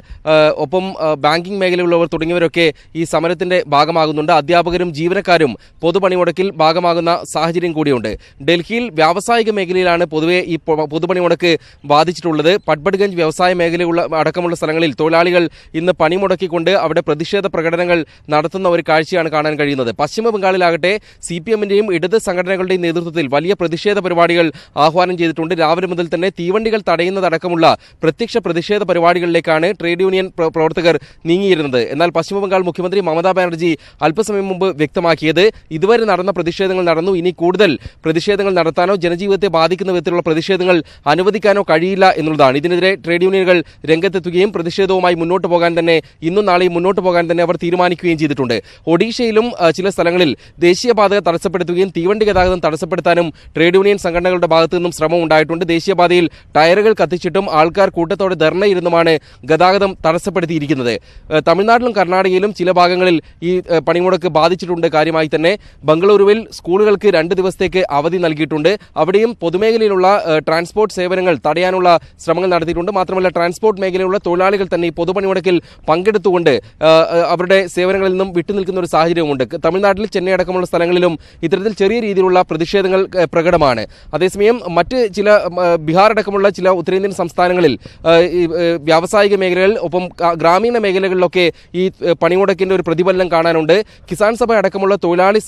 ഒപ്പം ബാങ്കിംഗ് മേഖലയിലുള്ളവർ തുടങ്ങിയവരൊക്കെ ഈ സമരത്തിന്റെ ഭാഗമാകുന്നുണ്ട്. അധ്യാപകരും ജീവനക്കാരും പൊതുപണിമുടക്കിൽ ഭാഗമാകുന്ന സാഹചര്യം കൂടിയുണ്ട്. ഡൽഹിയിൽ വ്യാവസായിക മേഖലയിലാണ് പൊതുവെ ഈ പൊതുപണിമുടക്ക് ബാധിച്ചിട്ടുള്ളത്. പട്ബഡ്ഗഞ്ച് വ്യവസായ മേഖലയുള്ള അടക്കമുള്ള സ്ഥലങ്ങളിൽ തൊഴിലാളികൾ ഇന്ന് പണിമുടക്കിക്കൊണ്ട് അവിടെ പ്രതിഷേധ പ്രകടനങ്ങൾ നടത്തുന്ന ഒരു കാഴ്ചയാണ് കാണാൻ കഴിയുന്നത്. പശ്ചിമ ബംഗാളിലാകട്ടെ സി പി എമ്മിന്റെയും ഇടത് സംഘടനകളുടെയും നേതൃത്വത്തിൽ വലിയ പ്രതിഷേധ പരിപാടികൾ ആഹ്വാനം ചെയ്തിട്ടുണ്ട്. രാവിലെ മുതൽ തന്നെ തീവണ്ടികൾ തടയുന്നതടക്കമുള്ള പ്രത്യക്ഷ പ്രതിഷേധ പരിപാടികളിലേക്കാണ് ട്രേഡ് യൂണിയൻ പ്രവർത്തകർ നീങ്ങിയിരുന്നത്. എന്നാൽ പശ്ചിമ ബംഗാൾ മുഖ്യമന്ത്രി മമതാ ബാനർജി അല്പസമയം മുമ്പ് വ്യക്തമാക്കിയത് ഇതുവരെ നടന്ന പ്രതിഷേധങ്ങൾ നടന്നു. ഇനി കൂടുതൽ പ്രതിഷേധങ്ങൾ നടത്താനോ ജനജീവിതത്തെ ബാധിക്കുന്ന വിധത്തിലുള്ള പ്രതിഷേധങ്ങൾ അനുവദിക്കാനോ കഴിയില്ല എന്നുള്ളതാണ്. ഇതിനെതിരെ ട്രേഡ് യൂണിയനുകൾ രംഗത്തെത്തുകയും പ്രതിഷേധവുമായി മുന്നോട്ട് പോകാൻ തന്നെ ഇന്നും നാളെയും മുന്നോട്ട് പോകാൻ തന്നെ അവർ തീരുമാനിക്കുകയും ചെയ്തിട്ടുണ്ട്. ഒഡീഷയിലും ചില സ്ഥലങ്ങളിൽ ദേശീയപാത തടസ്സപ്പെടുത്തുകയും തീവണ്ടി ഗതാഗതം തടസ്സപ്പെടുത്താനും ട്രേഡ് യൂണിയൻ സംഘടനകളുടെ ഭാഗത്തു നിന്നും ശ്രമം ഉണ്ടായിട്ടുണ്ട്. ദേശീയപാതയിൽ ടയറുകൾ കത്തിച്ചിട്ടും ആൾക്കാർ കൂട്ടത്തോടെ ധർണയിരുന്നുമാണ് ഗതാഗതം തടസ്സപ്പെടുത്തിയിരിക്കുന്നത്. തമിഴ്നാട്ടിലും കർണാടകയിലും ചില ഭാഗങ്ങളിൽ ഈ പണിമുടക്ക് ബാധിച്ചിട്ടുണ്ട്. കാര്യമായി തന്നെ ബംഗളൂരുവിൽ സ്കൂളുകൾക്ക് രണ്ട് ദിവസത്തേക്ക് അവധി നൽകിയിട്ടുണ്ട്. അവിടെയും പൊതുമേഖലയിലുള്ള ട്രാൻസ്പോർട്ട് സേവനങ്ങൾ തടയാനുള്ള ശ്രമങ്ങൾ നടത്തിയിട്ടുണ്ട്. മാത്രമല്ല ട്രാൻസ്പോർട്ട് മേഖലയിലുള്ള തൊഴിലാളികൾ തന്നെ ഈ പൊതുപണിമുടക്കിൽ പങ്കെടുത്തുകൊണ്ട് അവരുടെ സേവനങ്ങളിൽ നിന്നും വിട്ടുനിൽക്കുന്ന ഒരു സാഹചര്യമുണ്ട് തമിഴ്നാട്ടിൽ ചെന്നൈ അടക്കമുള്ള സ്ഥലങ്ങളിലും ഇത്തരത്തിൽ ചെറിയ രീതിയിലുള്ള പ്രതിഷേധങ്ങൾ പ്രകടമാണ്. അതേസമയം മറ്റ് ചില ബീഹാർ അടക്കമുള്ള ചില ഉത്തരേന്ത്യൻ സംസ്ഥാനങ്ങളിൽ വ്യാവസായിക മേഖലകളിൽ ഒപ്പം ഗ്രാമീണ മേഖലകളിലൊക്കെ ഈ പണിമുടക്കിന്റെ ഒരു പ്രതിഫലനം കാണാനുണ്ട്. കിസാൻ സഭ അടക്കമുള്ള തൊഴിലാളി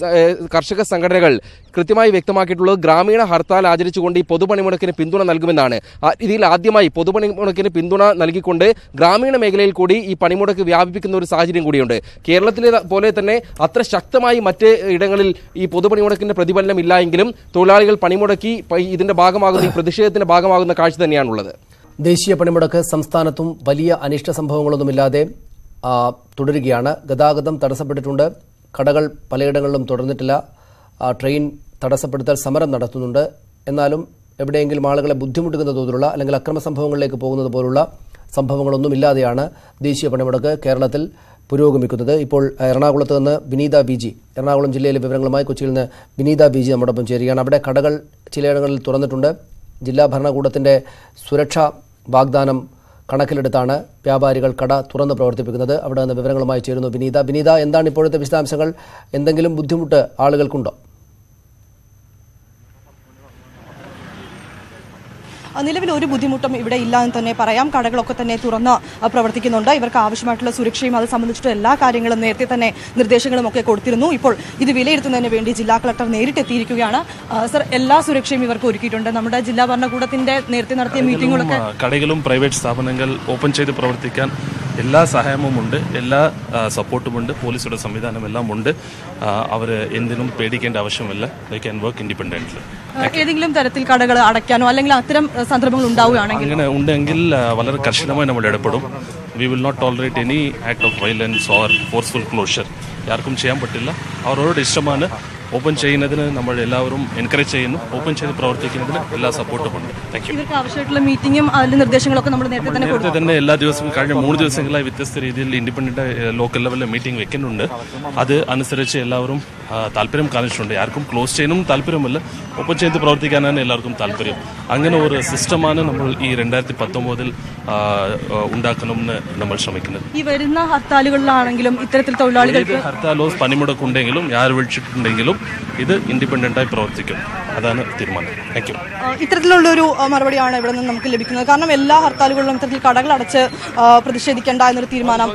കർഷക സംഘടനകൾ കൃത്യമായി വ്യക്തമാക്കിയിട്ടുള്ളത് ഗ്രാമീണ ഹർത്താൽ ആചരിച്ചുകൊണ്ട് ഈ പൊതുപണിമുടക്കിന് പിന്തുണ നൽകുമെന്നാണ്. ഇതിൽ ആദ്യമായി പൊതുപണിമുടക്കിന് പിന്തുണ നൽകിക്കൊണ്ട് ഗ്രാമീണ മേഖലയിൽ കൂടി ഈ പണിമുടക്ക് വ്യാപിപ്പിക്കുന്ന ഒരു സാഹചര്യം കൂടിയുണ്ട്. കേരളത്തിലെ പോലെ തന്നെ അത്ര ശക്തമായി മറ്റ് ഇടങ്ങളിൽ ഈ പൊതുപണിമുടക്കിന്റെ പ്രതിഫലനം ഇല്ലായെങ്കിലും തൊഴിലാളികൾ പണിമുടക്കി ഇതിന്റെ ഭാഗമാകുന്ന ഈ പ്രതിഷേധത്തിന്റെ ഭാഗമാകുന്ന കാഴ്ച തന്നെയാണുള്ളത്. ദേശീയ പണിമുടക്ക് സംസ്ഥാനത്തും വലിയ അനിഷ്ട സംഭവങ്ങളൊന്നുമില്ലാതെ തുടരുകയാണ്. ഗതാഗതം തടസ്സപ്പെട്ടിട്ടുണ്ട്. കടകൾ പലയിടങ്ങളിലും തുറന്നിട്ടില്ല ട്രെയിൻ തടസ്സപ്പെടുത്തൽ സമരം നടത്തുന്നുണ്ട്. എന്നാലും എവിടെയെങ്കിലും ആളുകളെ ബുദ്ധിമുട്ടുന്ന തോതിലുള്ള അല്ലെങ്കിൽ അക്രമ സംഭവങ്ങളിലേക്ക് പോകുന്നത് പോലുള്ള സംഭവങ്ങളൊന്നുമില്ലാതെയാണ് ദേശീയ പണിമുടക്ക് കേരളത്തിൽ പുരോഗമിക്കുന്നത്. ഇപ്പോൾ എറണാകുളത്ത് നിന്ന് വിനീത ബി ജി എറണാകുളം ജില്ലയിലെ വിവരങ്ങളുമായി കൊച്ചിയിൽ നിന്ന് വിനീത ബി ജി നമ്മോടൊപ്പം ചേരുകയാണ്. അവിടെ കടകൾ ചിലയിടങ്ങളിൽ തുറന്നിട്ടുണ്ട്. ജില്ലാ ഭരണകൂടത്തിന്റെ സുരക്ഷാ വാഗ്ദാനം കണക്കിലെടുത്താണ് വ്യാപാരികൾ കട തുറന്ന് പ്രവർത്തിപ്പിക്കുന്നത്. അവിടെ നിന്ന് വിവരങ്ങളുമായി ചേരുന്നു വിനീത. വിനീത എന്താണ് ഇപ്പോഴത്തെ വിശദാംശങ്ങൾ? എന്തെങ്കിലും ബുദ്ധിമുട്ട് ആളുകൾക്കുണ്ടോ? നിലവിൽ ഒരു ബുദ്ധിമുട്ടും ഇവിടെ ഇല്ല എന്ന് തന്നെ പറയാം. കടകളൊക്കെ തന്നെ തുറന്ന് പ്രവർത്തിക്കുന്നുണ്ട്. ഇവർക്ക് ആവശ്യമായിട്ടുള്ള സുരക്ഷയും അത് സംബന്ധിച്ചിട്ട് എല്ലാ കാര്യങ്ങളും നേരത്തെ തന്നെ നിർദ്ദേശങ്ങളും ഒക്കെ കൊടുത്തിരുന്നു. ഇപ്പോൾ ഇത് വിലയിരുത്തുന്നതിന് വേണ്ടി ജില്ലാ കളക്ടർ നേരിട്ടെത്തിയിരിക്കുകയാണ്. എത്തിയിരിക്കുകയാണ് സർ എല്ലാ സുരക്ഷയും ഇവർക്ക് ഒരുക്കിയിട്ടുണ്ട്. നമ്മുടെ ജില്ലാ ഭരണകൂടത്തിന്റെ നേരത്തെ നടത്തിയ മീറ്റിങ്ങുകളൊക്കെ കടകളും പ്രൈവറ്റ് സ്ഥാപനങ്ങൾ ഓപ്പൺ ചെയ്ത് പ്രവർത്തിക്കാൻ എല്ലാ സഹായവുമുണ്ട് എല്ലാ സപ്പോർട്ടും സപ്പോർട്ടുമുണ്ട് പോലീസുടെ സംവിധാനം എല്ലാം ഉണ്ട്. അവർ എന്തിനും പേടിക്കേണ്ട ആവശ്യമില്ല. ദേ ക്യാൻ വർക്ക് ഇൻഡിപെൻഡന്റ് ഏതെങ്കിലും തരത്തിൽ കടകൾ അടയ്ക്കാനോ അല്ലെങ്കിൽ അത്തരം സന്ദർഭങ്ങൾ ഉണ്ടാവുകയാണെങ്കിൽ അങ്ങനെ ഉണ്ടെങ്കിൽ വളരെ കർശനമായി നമ്മൾ ഇടപെടും. We will not tolerate any act of violence or forceful closure ആർക്കും ചെയ്യാൻ പറ്റില്ല. അവരോട് ഇഷ്ടമാണ്. ഓപ്പൺ ചെയ്യുന്നതിന് നമ്മൾ എല്ലാവരും എൻകറേജ് ചെയ്യുന്നു. ഓപ്പൺ ചെയ്ത് പ്രവർത്തിക്കുന്നതിന് എല്ലാ സപ്പോർട്ടും ഉണ്ട്. താങ്ക് യു ആവശ്യമായിട്ടുള്ള മീറ്റിംഗും അതിന്റെ നിർദ്ദേശങ്ങളൊക്കെ നമ്മൾ നേരത്തെ തന്നെ നേരത്തെ തന്നെ എല്ലാ ദിവസവും കഴിഞ്ഞ മൂന്ന് ദിവസങ്ങളായി വ്യത്യസ്ത രീതിയിൽ ഇൻഡിപെൻഡന്റ് ലോക്കൽ ലെവലിൽ മീറ്റിംഗ് വെക്കുന്നുണ്ട്. അത് അനുസരിച്ച് എല്ലാവരും താല്പര്യം കാണിച്ചിട്ടുണ്ട്. ആർക്കും ക്ലോസ് ചെയ്യാനും താല്പര്യമില്ല. ഓപ്പൺ ചെയ്ത് പ്രവർത്തിക്കാനാണ് എല്ലാവർക്കും താല്പര്യം. അങ്ങനെ ഒരു സിസ്റ്റമാണ് നമ്മൾ ഈ രണ്ടായിരത്തി പത്തൊമ്പതിൽ ഉണ്ടാക്കണമെന്ന് നമ്മൾ ശ്രമിക്കുന്നത്. ഈ വരുന്ന ഹർത്താലുകളിലാണെങ്കിലും ഇത്തരത്തിൽ തൊഴിലാളികൾ ഹർത്താലോ പണിമുടക്കുണ്ടെങ്കിലും ആര് വിളിച്ചിട്ടുണ്ടെങ്കിലും ഇത് ഇൻഡിപെൻഡന്റായി പ്രവർത്തിക്കും. അതാണ് തീരുമാനം. താങ്ക് യു ഇത്തരത്തിലുള്ള ഒരു മറുപടിയാണ് ഇവിടെ നിന്ന് നമുക്ക് ലഭിക്കുന്നത്. കാരണം എല്ലാ ഹർത്താലുകളിലും ഇത്തരത്തിൽ കടകൾ അടച്ച് പ്രതിഷേധിക്കേണ്ട എന്നൊരു തീരുമാനം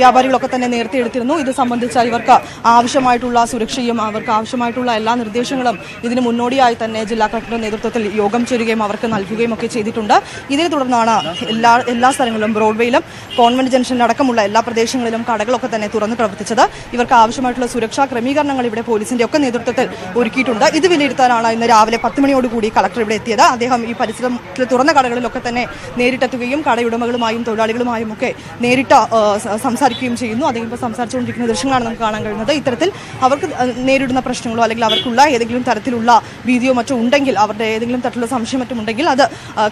വ്യാപാരികളൊക്കെ തന്നെ നേരത്തെ എടുത്തിരുന്നു. ഇത് സംബന്ധിച്ച് ഇവർക്ക് ആവശ്യമായിട്ടുള്ള സുരക്ഷയും അവർക്ക് ആവശ്യമായിട്ടുള്ള എല്ലാ നിർദ്ദേശങ്ങളും ഇതിന് മുന്നോടിയായി തന്നെ ജില്ലാ കളക്ടറുടെ നേതൃത്വത്തിൽ യോഗം ചേരുകയും അവർക്ക് നൽകുകയും ഒക്കെ ചെയ്തിട്ടുണ്ട്. ഇതിനെ തുടർന്നാണ് എല്ലാ എല്ലാ സ്ഥലങ്ങളിലും ബ്രോഡ്വേയിലും കോൺവെന്റ് ജംഗ്ഷനിലടക്കമുള്ള എല്ലാ പ്രദേശങ്ങളിലും കടകളൊക്കെ തന്നെ തുറന്ന് പ്രവർത്തിച്ചത്. ഇവർക്ക് ആവശ്യമായിട്ടുള്ള സുരക്ഷാ ക്രമീകരണങ്ങൾ ഇവിടെ പോലീസിന്റെ ഒക്കെ നേതൃത്വത്തിൽ ഒരുക്കിയിട്ടുണ്ട്. ഇത് വിലയിരുത്താനാണ് ഇന്ന് രാവിലെ പത്ത് മണിയോടുകൂടി കളക്ടർ ഇവിടെ എത്തിയത്. അദ്ദേഹം ഈ പരിസരത്തിൽ തുറന്ന കടകളിലൊക്കെ തന്നെ നേരിട്ടെത്തുകയും കടയുടമകളുമായും തൊഴിലാളികളുമായും ഒക്കെ നേരിട്ട് സംസാരിക്കുകയും ചെയ്യുന്നു. അദ്ദേഹം ഇപ്പോൾ സംസാരിച്ചുകൊണ്ടിരിക്കുന്ന ദൃശ്യങ്ങളാണ് നമുക്ക് കാണാൻ കഴിയുന്നത്. ഇത്തരത്തിൽ അവർക്ക് നേരിടുന്ന പ്രശ്നങ്ങളോ അല്ലെങ്കിൽ അവർക്കുള്ള ഏതെങ്കിലും തരത്തിലുള്ള ഭീതിയോ മറ്റോ ഉണ്ടെങ്കിൽ അവരുടെ ഏതെങ്കിലും തരത്തിലുള്ള സംശയം മറ്റും ഉണ്ടെങ്കിൽ അത്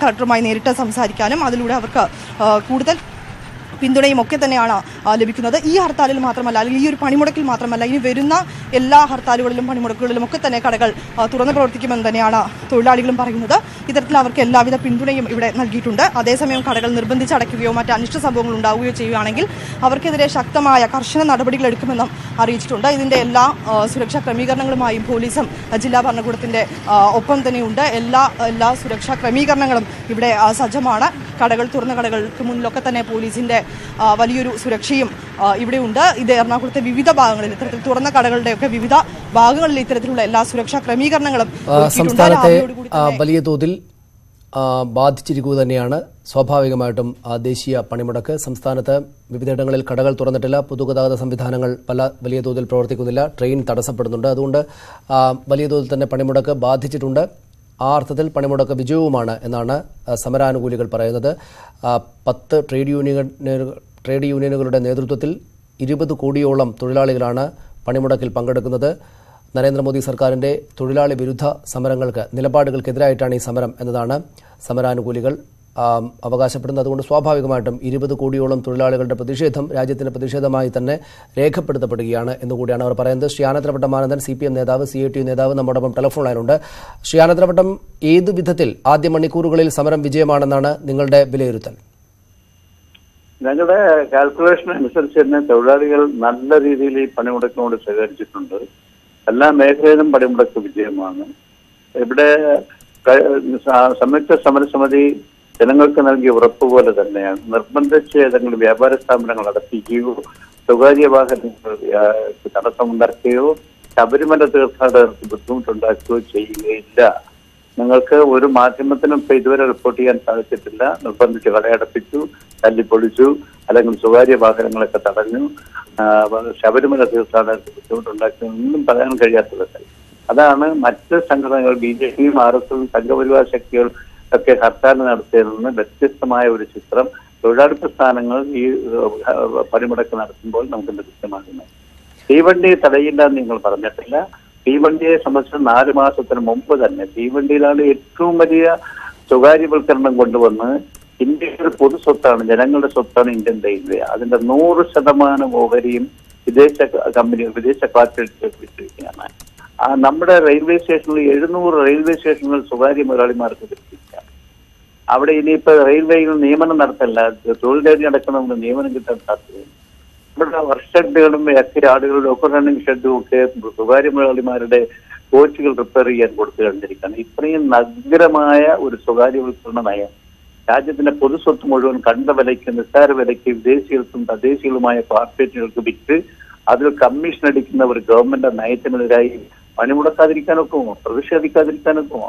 കളക്ടറുമായി നേരിട്ട് സംസാരിക്കാനും അതിലൂടെ അവർക്ക് കൂടുതൽ പിന്തുണയും ഒക്കെ തന്നെയാണ് ലഭിക്കുന്നത്. ഈ ഹർത്താലിൽ മാത്രമല്ല അല്ലെങ്കിൽ ഈ ഒരു പണിമുടക്കിൽ മാത്രമല്ല ഇനി വരുന്ന എല്ലാ ഹർത്താലുകളിലും പണിമുടക്കുകളിലും ഒക്കെ തന്നെ കടകൾ തുറന്നു പ്രവർത്തിക്കുമെന്ന് തന്നെയാണ് തൊഴിലാളികളും പറയുന്നത്. ഇത്തരത്തിൽ അവർക്ക് എല്ലാവിധ പിന്തുണയും ഇവിടെ നൽകിയിട്ടുണ്ട്. അതേസമയം കടകൾ നിർബന്ധിച്ച് അടയ്ക്കുകയോ മറ്റ് അനിഷ്ട സംഭവങ്ങൾ ഉണ്ടാവുകയോ ചെയ്യുകയാണെങ്കിൽ അവർക്കെതിരെ ശക്തമായ കർശന നടപടികൾ എടുക്കുമെന്നും അറിയിച്ചിട്ടുണ്ട്. ഇതിന്റെ എല്ലാ സുരക്ഷാ ക്രമീകരണങ്ങളുമായും പോലീസും ജില്ലാ ഭരണകൂടത്തിന്റെ ഒപ്പം തന്നെയുണ്ട്. എല്ലാ എല്ലാ സുരക്ഷാ ക്രമീകരണങ്ങളും ഇവിടെ സജ്ജമാണ്. കടകൾ തുറന്ന കടകൾക്ക് മുന്നിലൊക്കെ തന്നെ പോലീസിന്റെ വലിയൊരു സുരക്ഷയും ഇവിടെയുണ്ട്. ഇത് എറണാകുളത്തെ വിവിധ ഭാഗങ്ങളിൽ ഇത്തരത്തിൽ തുറന്ന കടകളുടെയൊക്കെ വിവിധ ഭാഗങ്ങളിൽ ഇത്തരത്തിലുള്ള എല്ലാ സുരക്ഷാ ക്രമീകരണങ്ങളും സംസ്ഥാനത്തെ വലിയ തോതിൽ ബാധിച്ചിരിക്കുക തന്നെയാണ്. സ്വാഭാവികമായിട്ടും ദേശീയ പണിമുടക്ക്. സംസ്ഥാനത്ത് വിവിധയിടങ്ങളിൽ കടകൾ തുറന്നിട്ടില്ല. പൊതുഗതാഗത സംവിധാനങ്ങൾ പല വലിയ തോതിൽ പ്രവർത്തിക്കുന്നില്ല. ട്രെയിൻ തടസ്സപ്പെടുന്നുണ്ട്. അതുകൊണ്ട് വലിയ തോതിൽ തന്നെ പണിമുടക്ക് ബാധിച്ചിട്ടുണ്ട്. ആ അർത്ഥത്തിൽ പണിമുടക്ക് വിജയവുമാണ് എന്നാണ് സമരാനുകൂലികൾ പറയുന്നത്. പത്ത് ട്രേഡ് യൂണിയൻ ട്രേഡ് യൂണിയനുകളുടെ നേതൃത്വത്തിൽ ഇരുപത് കോടിയോളം തൊഴിലാളികളാണ് പണിമുടക്കിൽ പങ്കെടുക്കുന്നത്. നരേന്ദ്രമോദി സർക്കാരിന്റെ തൊഴിലാളി വിരുദ്ധ സമരങ്ങൾക്ക് നിലപാടുകൾക്കെതിരായിട്ടാണ് ഈ സമരം എന്നതാണ് സമരാനുകൂലികൾ അവകാശപ്പെടുന്നത് അതുകൊണ്ട് സ്വാഭാവികമായിട്ടും ഇരുപത് കോടിയോളം തൊഴിലാളികളുടെ പ്രതിഷേധം രാജ്യത്തിന്റെ പ്രതിഷേധമായി തന്നെ രേഖപ്പെടുത്തപ്പെടുകയാണ് എന്നുകൂടിയാണ് അവർ പറയുന്നത്. ശ്രീ മാനന്ദൻ ആനന്ദൻ സി പി എം നേതാവ് സി ഐ ടി നേതാവ് നമ്മോടൊപ്പം ടെലിഫോൺ ലൈനുണ്ട്. ശ്രീ ആനന്ദരവട്ടം ഏത് വിധത്തിൽ ആദ്യ മണിക്കൂറുകളിൽ സമരം വിജയമാണെന്നാണ് നിങ്ങളുടെ വിലയിരുത്തൽ? ഞങ്ങളുടെ കാൽക്കുലേഷൻ അനുസരിച്ച് തന്നെ തൊഴിലാളികൾ നല്ല രീതിയിൽ ഈ പണിമുടക്കിനോട് സഹകരിച്ചിട്ടുണ്ട് എല്ലാ മേഖലയിലും പണിമുടക്ക് വിജയമാണ്. ഇവിടെ സംയുക്ത സമരസമിതി ജനങ്ങൾക്ക് നൽകിയ ഉറപ്പ് പോലെ തന്നെയാണ്. നിർബന്ധിച്ച് ഏതെങ്കിലും വ്യാപാര സ്ഥാപനങ്ങൾ അടപ്പിക്കുകയോ സ്വകാര്യ വാഹനങ്ങൾ തടസ്സമുണ്ടാക്കുകയോ ശബരിമല തീർത്ഥാടകർക്ക് ബുദ്ധിമുട്ടുണ്ടാക്കുകയോ ചെയ്യുകയില്ല. നിങ്ങൾക്ക് ഒരു മാധ്യമത്തിനും ഇപ്പൊ ഇതുവരെ റിപ്പോർട്ട് ചെയ്യാൻ സാധിച്ചിട്ടില്ല. നിർബന്ധിച്ച് കടയടപ്പിച്ചു തല്ലിപ്പൊളിച്ചു അല്ലെങ്കിൽ സ്വകാര്യ വാഹനങ്ങളൊക്കെ തടഞ്ഞു ശബരിമല തീർത്ഥാടകർക്ക് ബുദ്ധിമുട്ടുണ്ടാക്കി ഒന്നും പറയാൻ കഴിയാത്തതല്ല അതാണ് മറ്റ് സംഘടനകൾ ബി ജെ പിയും ആർ എസും സംഘപരിവാർ ശക്തികൾ ഒക്കെ ഹർത്താൽ നടത്തിയതിൽ നിന്ന് വ്യത്യസ്തമായ ഒരു ചിത്രം തൊഴിലാളി പ്രസ്ഥാനങ്ങൾ ഈ പണിമുടക്ക് നടത്തുമ്പോൾ നമുക്ക് ലഭ്യമാകുന്നു തീവണ്ടി തടയില്ല എന്ന് നിങ്ങൾ പറഞ്ഞിട്ടില്ല. തീവണ്ടിയെ സംബന്ധിച്ച് നാല് മാസത്തിന് മുമ്പ് തന്നെ തീവണ്ടിയിലാണ് ഏറ്റവും വലിയ സ്വകാര്യവൽക്കരണം കൊണ്ടുവന്ന് ഇന്ത്യയുടെ പൊതു സ്വത്താണ് ജനങ്ങളുടെ സ്വത്താണ് ഇന്ത്യൻ റെയിൽവേ. അതിന്റെ നൂറ് ശതമാനം ഓഹരിയും വിദേശ കമ്പനി വിദേശ കോർപ്പറേറ്റ് വിട്ടിരിക്കുകയാണ് നമ്മുടെ റെയിൽവേ സ്റ്റേഷനിൽ എഴുന്നൂറ് റെയിൽവേ സ്റ്റേഷനുകൾ സ്വകാര്യ മുതലാളിമാർക്ക് വിട്ടിരിക്കുകയാണ് അവിടെ ഇനിയിപ്പോ റെയിൽവേയിൽ നിയമനം നടത്തല്ല. തൊഴിൽ തേടി നടക്കുന്നവർക്ക് നിയമനം കിട്ടാൻ സാധ്യതയുണ്ട്. ഇവിടെ വർക്ക് ഷെഡുകളും എക്കര ഒക്കെ റണ്ണിംഗ് ഷെഡും ഒക്കെ സ്വകാര്യ മുതലാളിമാരുടെ കോച്ചുകൾ റിപ്പയർ ചെയ്യാൻ കൊടുത്തു കണ്ടിരിക്കുകയാണ്. ഇത്രയും നഗ്നമായ ഒരു സ്വകാര്യവൽക്കരണ നയം രാജ്യത്തിന്റെ പൊതുസ്വത്ത് മുഴുവൻ കണ്ട വിലയ്ക്ക് നിസ്സാര വിലയ്ക്ക് വിദേശികൾക്കും തദ്ദേശികളുമായ കോർപ്പറേറ്റുകൾക്ക് വിറ്റ് അതിൽ കമ്മീഷൻ അടിക്കുന്ന ഒരു ഗവൺമെന്റ് നയത്തിനെതിരായി പണിമുടക്കാതിരിക്കാനൊക്കുമോ പ്രതിഷേധിക്കാതിരിക്കാനൊക്കുമോ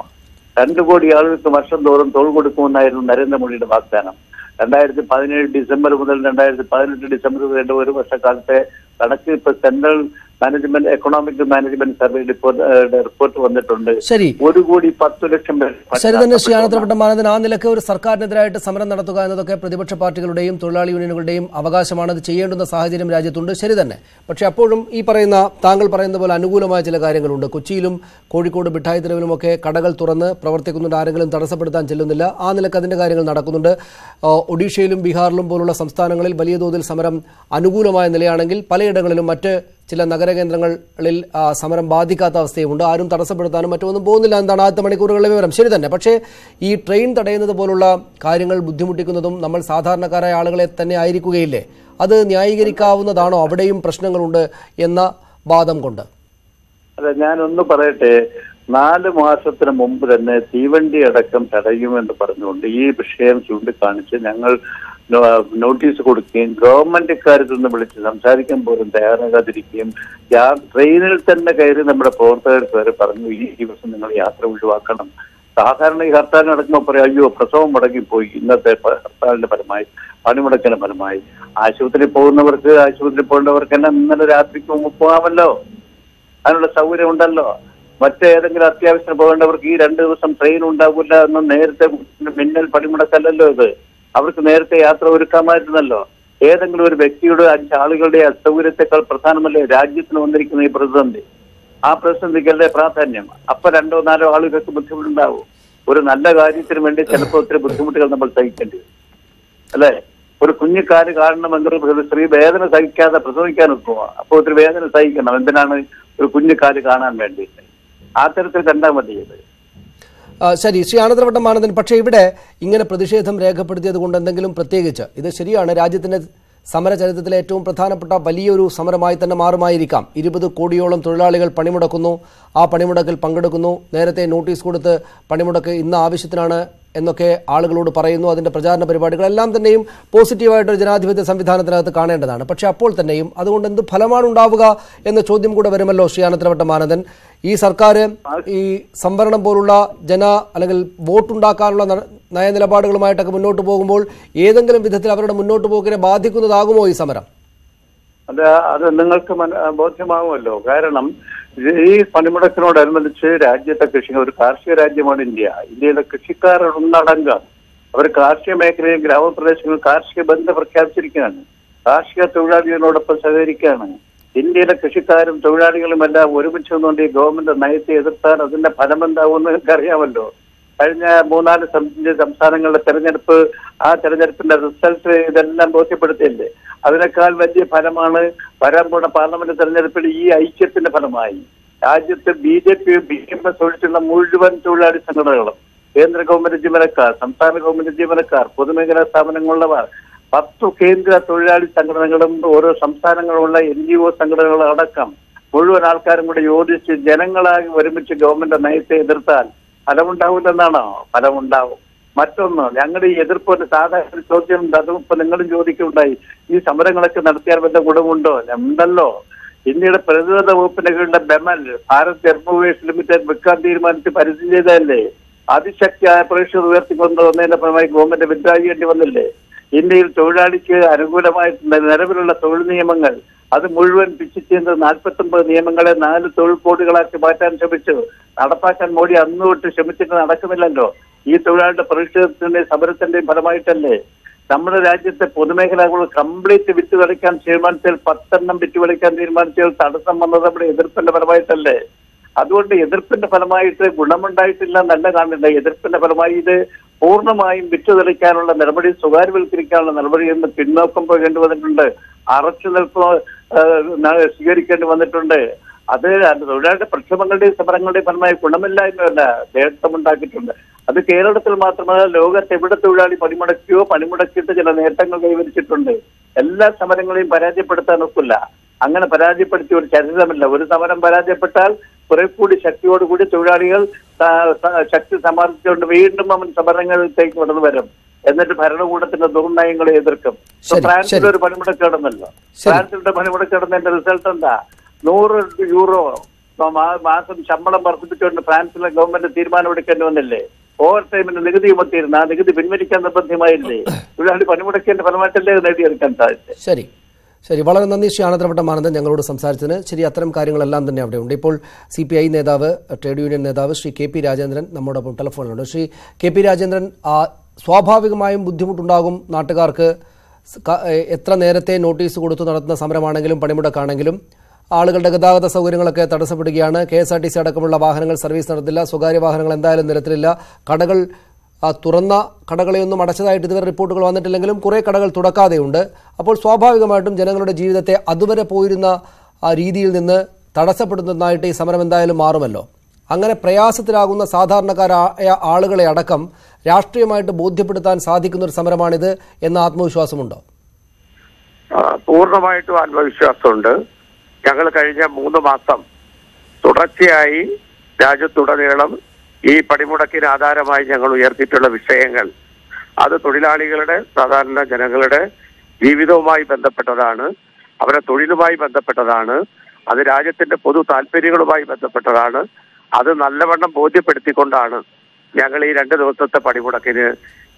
രണ്ടു കോടി ആളുകൾക്ക് വർഷം തോറും തൊഴിൽ കൊടുക്കുമെന്നായിരുന്നു നരേന്ദ്രമോദിയുടെ വാഗ്ദാനം. രണ്ടായിരത്തി പതിനേഴ് ഡിസംബർ മുതൽ രണ്ടായിരത്തി പതിനെട്ട് ഡിസംബർ വരെ ഒരു വർഷക്കാലത്തെ കണക്ക് ഇപ്പൊ central management economic management survey report report വന്നിട്ടുണ്ട്. ശരി. ഒരു കോടി പത്ത് ലക്ഷം പേർ ശരി തന്നെ ശ്രീ ആനന്ദപ്പെട്ട മാനന്ദൻ ആ നിലയ്ക്ക് ഒരു സർക്കാരിനെതിരായിട്ട് സമരം നടത്തുക എന്നതൊക്കെ പ്രതിപക്ഷ പാർട്ടികളുടെയും തൊഴിലാളി യൂണിയനുകളുടെയും അവകാശമാണ്. അത് ചെയ്യേണ്ടുന്ന സാഹചര്യം രാജ്യത്തുണ്ട്. ശരി തന്നെ. പക്ഷെ അപ്പോഴും ഈ പറയുന്ന താങ്കൾ പറയുന്ന പോലെ അനുകൂലമായ ചില കാര്യങ്ങളുണ്ട്. കൊച്ചിയിലും കോഴിക്കോട് മിഠായി തെരുവിലുമൊക്കെ കടകൾ തുറന്ന് പ്രവർത്തിക്കുന്നുണ്ട്. ആരെങ്കിലും തടസ്സപ്പെടുത്താൻ ചെല്ലുന്നില്ല. ആ നിലയ്ക്ക് അതിന്റെ കാര്യങ്ങൾ നടക്കുന്നുണ്ട്. ഒഡീഷയിലും ബീഹാറിലും പോലുള്ള സംസ്ഥാനങ്ങളിൽ വലിയ തോതിൽ സമരം അനുകൂലമായ നിലയാണെങ്കിൽ പലയിടങ്ങളിലും മറ്റ് ചില നഗരകേന്ദ്രങ്ങളിൽ കേന്ദ്രങ്ങളിൽ സമരം ബാധിക്കാത്ത അവസ്ഥയുമുണ്ട്. ആരും തടസ്സപ്പെടുത്താനും മറ്റൊന്നും പോകുന്നില്ല എന്താണ് ആദ്യത്തെ മണിക്കൂറുകളിലെ വിവരം. ശരി തന്നെ. പക്ഷേ ഈ ട്രെയിൻ തടയുന്നത് പോലുള്ള കാര്യങ്ങൾ ബുദ്ധിമുട്ടിക്കുന്നതും നമ്മൾ സാധാരണക്കാരായ ആളുകളെ തന്നെ ആയിരിക്കുകയില്ലേ? അത് ന്യായീകരിക്കാവുന്നതാണോ? അവിടെയും പ്രശ്നങ്ങളുണ്ട് എന്ന വാദം കൊണ്ട്. അല്ല ഞാനൊന്ന് പറയട്ടെ. നാല് മാസത്തിന് മുമ്പ് തന്നെ തീവണ്ടി അടക്കം തടയുമെന്ന് പറഞ്ഞുകൊണ്ട് ഈ വിഷയം ചൂണ്ടിക്കാണിച്ച് ഞങ്ങൾ നോട്ടീസ് കൊടുക്കുകയും ഗവൺമെന്റ് ഇക്കാര്യത്തിൽ വിളിച്ച് സംസാരിക്കാൻ പോലും തയ്യാറാകാതിരിക്കുകയും ട്രെയിനിൽ തന്നെ കയറി നമ്മുടെ പ്രവർത്തകർ വരെ പറഞ്ഞു ഈ ദിവസം നിങ്ങൾ യാത്ര ഒഴിവാക്കണം. സാധാരണ ഈ ഹർത്താൽ നടക്കുമ്പോൾ പറയും അയ്യോ പ്രസവം മുടങ്ങിപ്പോയി. ഇന്നത്തെ ഹർത്താലിന്റെ ഫലമായി പണിമുടക്കിന്റെ ഫലമായി. ആശുപത്രിയിൽ പോകുന്നവർക്ക് ആശുപത്രിയിൽ പോകേണ്ടവർക്ക് തന്നെ ഇന്നലെ രാത്രിക്ക് മുമ്പ് പോകാമല്ലോ. അതിനുള്ള സൗകര്യം ഉണ്ടല്ലോ. മറ്റേതെങ്കിലും അത്യാവശ്യത്തിന് പോകേണ്ടവർക്ക് ഈ രണ്ട് ദിവസം ട്രെയിൻ ഉണ്ടാവില്ല എന്ന് നേരത്തെ മിന്നൽ പണിമുടക്കല്ലല്ലോ ഇത്. അവർക്ക് നേരത്തെ യാത്ര ഒരുക്കാമായിരുന്നല്ലോ. ഏതെങ്കിലും ഒരു വ്യക്തിയുടെ അഞ്ച് ആളുകളുടെ അസൗകര്യത്തെക്കാൾ പ്രധാനമല്ലേ രാജ്യത്തിന് വന്നിരിക്കുന്ന ഈ പ്രതിസന്ധി? ആ പ്രതിസന്ധികളുടെ പ്രാധാന്യം? അപ്പൊ രണ്ടോ നാലോ ആളുകൾക്ക് ബുദ്ധിമുട്ടുണ്ടാവും. ഒരു നല്ല കാര്യത്തിന് വേണ്ടി ചിലപ്പോൾ ഒത്തിരി ബുദ്ധിമുട്ടുകൾ നമ്മൾ സഹിക്കേണ്ടി വരും. അല്ലേ? ഒരു കുഞ്ഞിക്കാൽ കാണണമെങ്കിൽ ഒരു സ്ത്രീ വേദന സഹിക്കാതെ പ്രസവിക്കാൻ ഒക്കുമോ അപ്പോൾ ഒത്തിരി വേദന സഹിക്കണം. എന്തിനാണ് ഒരു കുഞ്ഞിക്കാൽ കാണാൻ വേണ്ടിയിട്ട്? ആ തരത്തിൽ കണ്ടാൽ മതി ശരി ശ്രീ ആനന്ദവട്ടം മാനന്ദൻ പക്ഷേ ഇവിടെ ഇങ്ങനെ പ്രതിഷേധം രേഖപ്പെടുത്തിയത് കൊണ്ട് എന്തെങ്കിലും പ്രത്യേകിച്ച്? ഇത് ശരിയാണ് രാജ്യത്തിന്റെ സമര ചരിത്രത്തിലെ ഏറ്റവും പ്രധാനപ്പെട്ട വലിയൊരു സമരമായി തന്നെ മാറുമായിരിക്കാം. ഇരുപത് കോടിയോളം തൊഴിലാളികൾ പണിമുടക്കുന്നു. ആ പണിമുടക്കിൽ പങ്കെടുക്കുന്നു. നേരത്തെ നോട്ടീസ് കൊടുത്ത് പണിമുടക്ക് ഇന്ന് ആവശ്യത്തിനാണ് എന്നൊക്കെ ആളുകളോട് പറയുന്നു. അതിന്റെ പ്രചാരണ പരിപാടികളെല്ലാം തന്നെയും പോസിറ്റീവായിട്ടൊരു ജനാധിപത്യ സംവിധാനത്തിനകത്ത് കാണേണ്ടതാണ്. പക്ഷേ അപ്പോൾ തന്നെയും അതുകൊണ്ട് എന്ത് ഫലമാണ് ഉണ്ടാവുക എന്ന ചോദ്യം കൂടെ വരുമല്ലോ ശ്രീ ആനന്ദവട്ടം മാനന്ദൻ ഈ സർക്കാർ ഈ സംവരണം പോലുള്ള ജന അല്ലെങ്കിൽ വോട്ടുണ്ടാക്കാനുള്ള നയനിലപാടുകളുമായിട്ടൊക്കെ മുന്നോട്ട് പോകുമ്പോൾ ഏതെങ്കിലും വിധത്തിൽ അവരുടെ മുന്നോട്ട് പോക്കിനെ ബാധിക്കുന്നതാകുമോ ഈ സമരം? അതെ അത് നിങ്ങൾക്ക് ബോധ്യമാകുമല്ലോ കാരണം ഈ പണിമുടക്കിനോടനുബന്ധിച്ച് രാജ്യത്തെ കൃഷി ഒരു കാർഷിക രാജ്യമാണ് ഇന്ത്യ. ഇന്ത്യയിലെ കൃഷിക്കാർ ഒന്നടങ്കം അവർ കാർഷിക മേഖലയിൽ ഗ്രാമപ്രദേശങ്ങൾ കാർഷിക ബന്ധം പ്രഖ്യാപിച്ചിരിക്കുകയാണ്. കാർഷിക തൊഴിലാളികളോടൊപ്പം സഹകരിക്കുകയാണ്. ഇന്ത്യയിലെ കൃഷിക്കാരും തൊഴിലാളികളും എല്ലാം ഒരുമിച്ച് നിന്നുകൊണ്ട് ഈ ഗവൺമെന്റ് നയത്തെ എതിർത്താൽ അതിന്റെ ഫലം എന്താവും എന്ന് അറിയാമല്ലോ കഴിഞ്ഞ മൂന്നാൽ സംസ്ഥാനങ്ങളുടെ തെരഞ്ഞെടുപ്പ് ആ തെരഞ്ഞെടുപ്പിന്റെ റിസൾട്ട് ഇതെല്ലാം ബോധ്യപ്പെടുത്തിയല്ലേ അതിനേക്കാൾ വലിയ ഫലമാണ് വരാൻ പോണ പാർലമെന്റ് തെരഞ്ഞെടുപ്പിൽ ഈ ഐക്യത്തിന്റെ ഫലമായി. രാജ്യത്ത് B J P B M S ഒഴിച്ചുള്ള മുഴുവൻ തൊഴിലാളി സംഘടനകളും കേന്ദ്ര ഗവൺമെന്റ് ജീവനക്കാർ സംസ്ഥാന ഗവൺമെന്റ് ജീവനക്കാർ പൊതുമേഖലാ സ്ഥാപനങ്ങളുള്ളവർ പത്തു കേന്ദ്ര തൊഴിലാളി സംഘടനകളും ഓരോ സംസ്ഥാനങ്ങളുള്ള എൻ ജി ഒ സംഘടനകളും അടക്കം മുഴുവൻ ആൾക്കാരും കൂടി യോജിച്ച് ജനങ്ങളായി ഒരുമിച്ച് ഗവൺമെന്റ് നയത്തെ എതിർത്താൽ ഫലമുണ്ടാവില്ലെന്നാണോ ഫലമുണ്ടാവും. മറ്റൊന്ന് ഞങ്ങളുടെ ഈ എതിർപ്പ് ഒരു സാധാരണ ചോദ്യം ഉണ്ട്. അതും ഇപ്പൊ നിങ്ങളും ചോദിക്കുണ്ടായി ഈ സമരങ്ങളൊക്കെ നടത്തിയാൽ വല്ല ഗുണമുണ്ടോ? ഉണ്ടല്ലോ. ഇന്ത്യയുടെ പ്രതിരോധ വകുപ്പിന്റെ കീഴിലെ ബെമൽ ഭാരത് എയർമോവേഴ്സ് ലിമിറ്റഡ് വിൽക്കാൻ തീരുമാനിച്ച് പരസ്യം ചെയ്തതല്ലേ? അതിശക്തിയായ പ്രേക്ഷകർ ഉയർത്തിക്കൊണ്ട് വന്നതിന്റെ ഫലമായി ഗവൺമെന്റ് വിഡ്രാ ചെയ്യേണ്ടി വന്നില്ലേ? ഇന്ത്യയിൽ തൊഴിലാളിക്ക് അനുകൂലമായിട്ടുള്ള നിലവിലുള്ള തൊഴിൽ നിയമങ്ങൾ അത് മുഴുവൻ പിച്ചിച്ചേർന്ന് നാൽപ്പത്തി ഒമ്പത് നിയമങ്ങളെ നാല് തൊഴിൽ കോഡുകളാക്കി മാറ്റാൻ ശ്രമിച്ചു. നടപ്പാക്കാൻ മോഡി അന്ന് തൊട്ട് ശ്രമിച്ചിട്ട് നടക്കുന്നില്ലല്ലോ. ഈ തൊഴിലാളിയുടെ പ്രതിഷേധത്തിന്റെയും സമരത്തിന്റെയും ഫലമായിട്ടല്ലേ? നമ്മുടെ രാജ്യത്തെ പൊതുമേഖലകൾ കംപ്ലീറ്റ് വിറ്റുകളിക്കാൻ തീരുമാനിച്ചാൽ പത്തെണ്ണം വിറ്റുകളിക്കാൻ തീരുമാനിച്ചാൽ തടസ്സം വന്നത് നമ്മുടെ എതിർപ്പിന്റെ ഫലമായിട്ടല്ലേ? അതുകൊണ്ട് എതിർപ്പിന്റെ ഫലമായിട്ട് ഗുണമുണ്ടായിട്ടില്ല എന്നല്ല കാണുന്നില്ല എതിർപ്പിന്റെ ഫലമായി ഇത് പൂർണമായും വിറ്റുതെളിക്കാനുള്ള നടപടി സ്വകാര്യവൽക്കരിക്കാനുള്ള നടപടി എന്ന് പിന്നോക്കം പോകേണ്ടി വന്നിട്ടുണ്ട്. അറച്ചു നിൽപ്പ് ഏഹ്, ന- സ്വീകരിക്കേണ്ടി വന്നിട്ടുണ്ട്. അത് തൊഴിലാളിയുടെ പ്രക്ഷോഭങ്ങളുടെയും സമരങ്ങളുടെയും ഫലമായി ഗുണമില്ലായ്മയല്ല നേട്ടമുണ്ടാക്കിയിട്ടുണ്ട്. അത് കേരളത്തിൽ മാത്രമല്ല ലോകത്ത് എവിടെ തൊഴിലാളി പണിമുടക്കിയോ പണിമുടക്കിയിട്ട് ചില നേട്ടങ്ങൾ കൈവരിച്ചിട്ടുണ്ട്. എല്ലാ സമരങ്ങളെയും പരാജയപ്പെടുത്താൻ ഒക്കില്ല. അങ്ങനെ പരാജയപ്പെടുത്തിയ ഒരു ചരിത്രമില്ല. ഒരു സമരം പരാജയപ്പെട്ടാൽ കുറെ കൂടി ശക്തിയോടുകൂടി തൊഴിലാളികൾ ശക്തി സമാർജിച്ചുകൊണ്ട് വീണ്ടും അവൻ സമരങ്ങളിലേക്ക് കടന്നു വരും. എന്നിട്ട് ഭരണകൂടത്തിന്റെ ദുർനയങ്ങളെ എതിർക്കും. ഫ്രാൻസിന്റെ ഒരു പണിമുടക്കിടന്നല്ലോ. ഫ്രാൻസിന്റെ പണിമുടക്കിടന്നതിന്റെ റിസൾട്ട് എന്താ? നൂറ് യൂറോ മാസം ശമ്പളം വർദ്ധിപ്പിച്ചുകൊണ്ട് ഫ്രാൻസിലെ ഗവൺമെന്റ് തീരുമാനമെടുക്കേണ്ടി വന്നില്ലേ? ഓവർ ടൈമിന് നികുതി ചുമത്തിയിരുന്ന? ആ നികുതി പിൻവലിക്കാൻ നിർബന്ധമായില്ലേ? തൊഴിലാളി പണിമുടക്കിന്റെ ഫലമായിട്ടല്ലേ നേടിയെടുക്കാൻ സാധിച്ചത്? ശരി. ശരി വളരെ നന്ദി ശ്രീ ആനന്ദവട്ട മാനന്ദൻ ഞങ്ങളോട് സംസാരിച്ചതിന്. ശരി അത്തരം കാര്യങ്ങളെല്ലാം തന്നെ അവിടെ ഉണ്ട്. ഇപ്പോൾ സി പി ഐ നേതാവ് ട്രേഡ് യൂണിയൻ നേതാവ് ശ്രീ കെ പി രാജേന്ദ്രൻ നമ്മോടൊപ്പം ടെലിഫോണിലുണ്ട്. ശ്രീ കെ പി രാജേന്ദ്രൻ ആ, സ്വാഭാവികമായും ബുദ്ധിമുട്ടുണ്ടാകും നാട്ടുകാർക്ക്. എത്ര നേരത്തെ നോട്ടീസ് കൊടുത്തു നടത്തുന്ന സമരമാണെങ്കിലും പണിമുടക്കാണെങ്കിലും ആളുകളുടെ ഗതാഗത സൗകര്യങ്ങളൊക്കെ തടസ്സപ്പെടുകയാണ്. K S R T C അടക്കമുള്ള വാഹനങ്ങൾ സർവീസ് നടത്തില്ല. സ്വകാര്യ വാഹനങ്ങൾ എന്തായാലും നിരത്തിലില്ല കടകൾ തുറന്ന കടകളെയൊന്നും അടച്ചതായിട്ട് ഇതുവരെ റിപ്പോർട്ടുകൾ വന്നിട്ടില്ലെങ്കിലും കുറേ കടകൾ തുറക്കാതെയുണ്ട് അപ്പോൾ സ്വാഭാവികമായിട്ടും ജനങ്ങളുടെ ജീവിതത്തെ അതുവരെ പോയിരുന്ന രീതിയിൽ നിന്ന് തടസ്സപ്പെടുന്നതായിട്ട് ഈ സമരം എന്തായാലും മാറുമല്ലോ. അങ്ങനെ പ്രയാസത്തിലാകുന്ന സാധാരണക്കാരായ ആളുകളെ അടക്കം രാഷ്ട്രീയമായിട്ട് ബോധ്യപ്പെടുത്താൻ സാധിക്കുന്ന ഒരു സമരമാണിത് എന്ന ആത്മവിശ്വാസമുണ്ടോ? പൂർണമായിട്ടും ആത്മവിശ്വാസമുണ്ട്. ഞങ്ങൾ കഴിഞ്ഞ മൂന്ന് മാസം തുടർച്ചയായി രാജ്യത്തുടനീളം ഈ പടിമുടക്കിന് ആധാരമായി ഞങ്ങൾ ഉയർത്തിയിട്ടുള്ള വിഷയങ്ങൾ. അത് തൊഴിലാളികളുടെ സാധാരണ ജനങ്ങളുടെ ജീവിതവുമായി ബന്ധപ്പെട്ടതാണ് അവരുടെ തൊഴിലുമായി ബന്ധപ്പെട്ടതാണ് അത് രാജ്യത്തിന്റെ പൊതു താല്പര്യങ്ങളുമായി ബന്ധപ്പെട്ടതാണ് അത് നല്ലവണ്ണം ബോധ്യപ്പെടുത്തിക്കൊണ്ടാണ് ഞങ്ങൾ ഈ രണ്ട് ദിവസത്തെ പണിമുടക്കിന്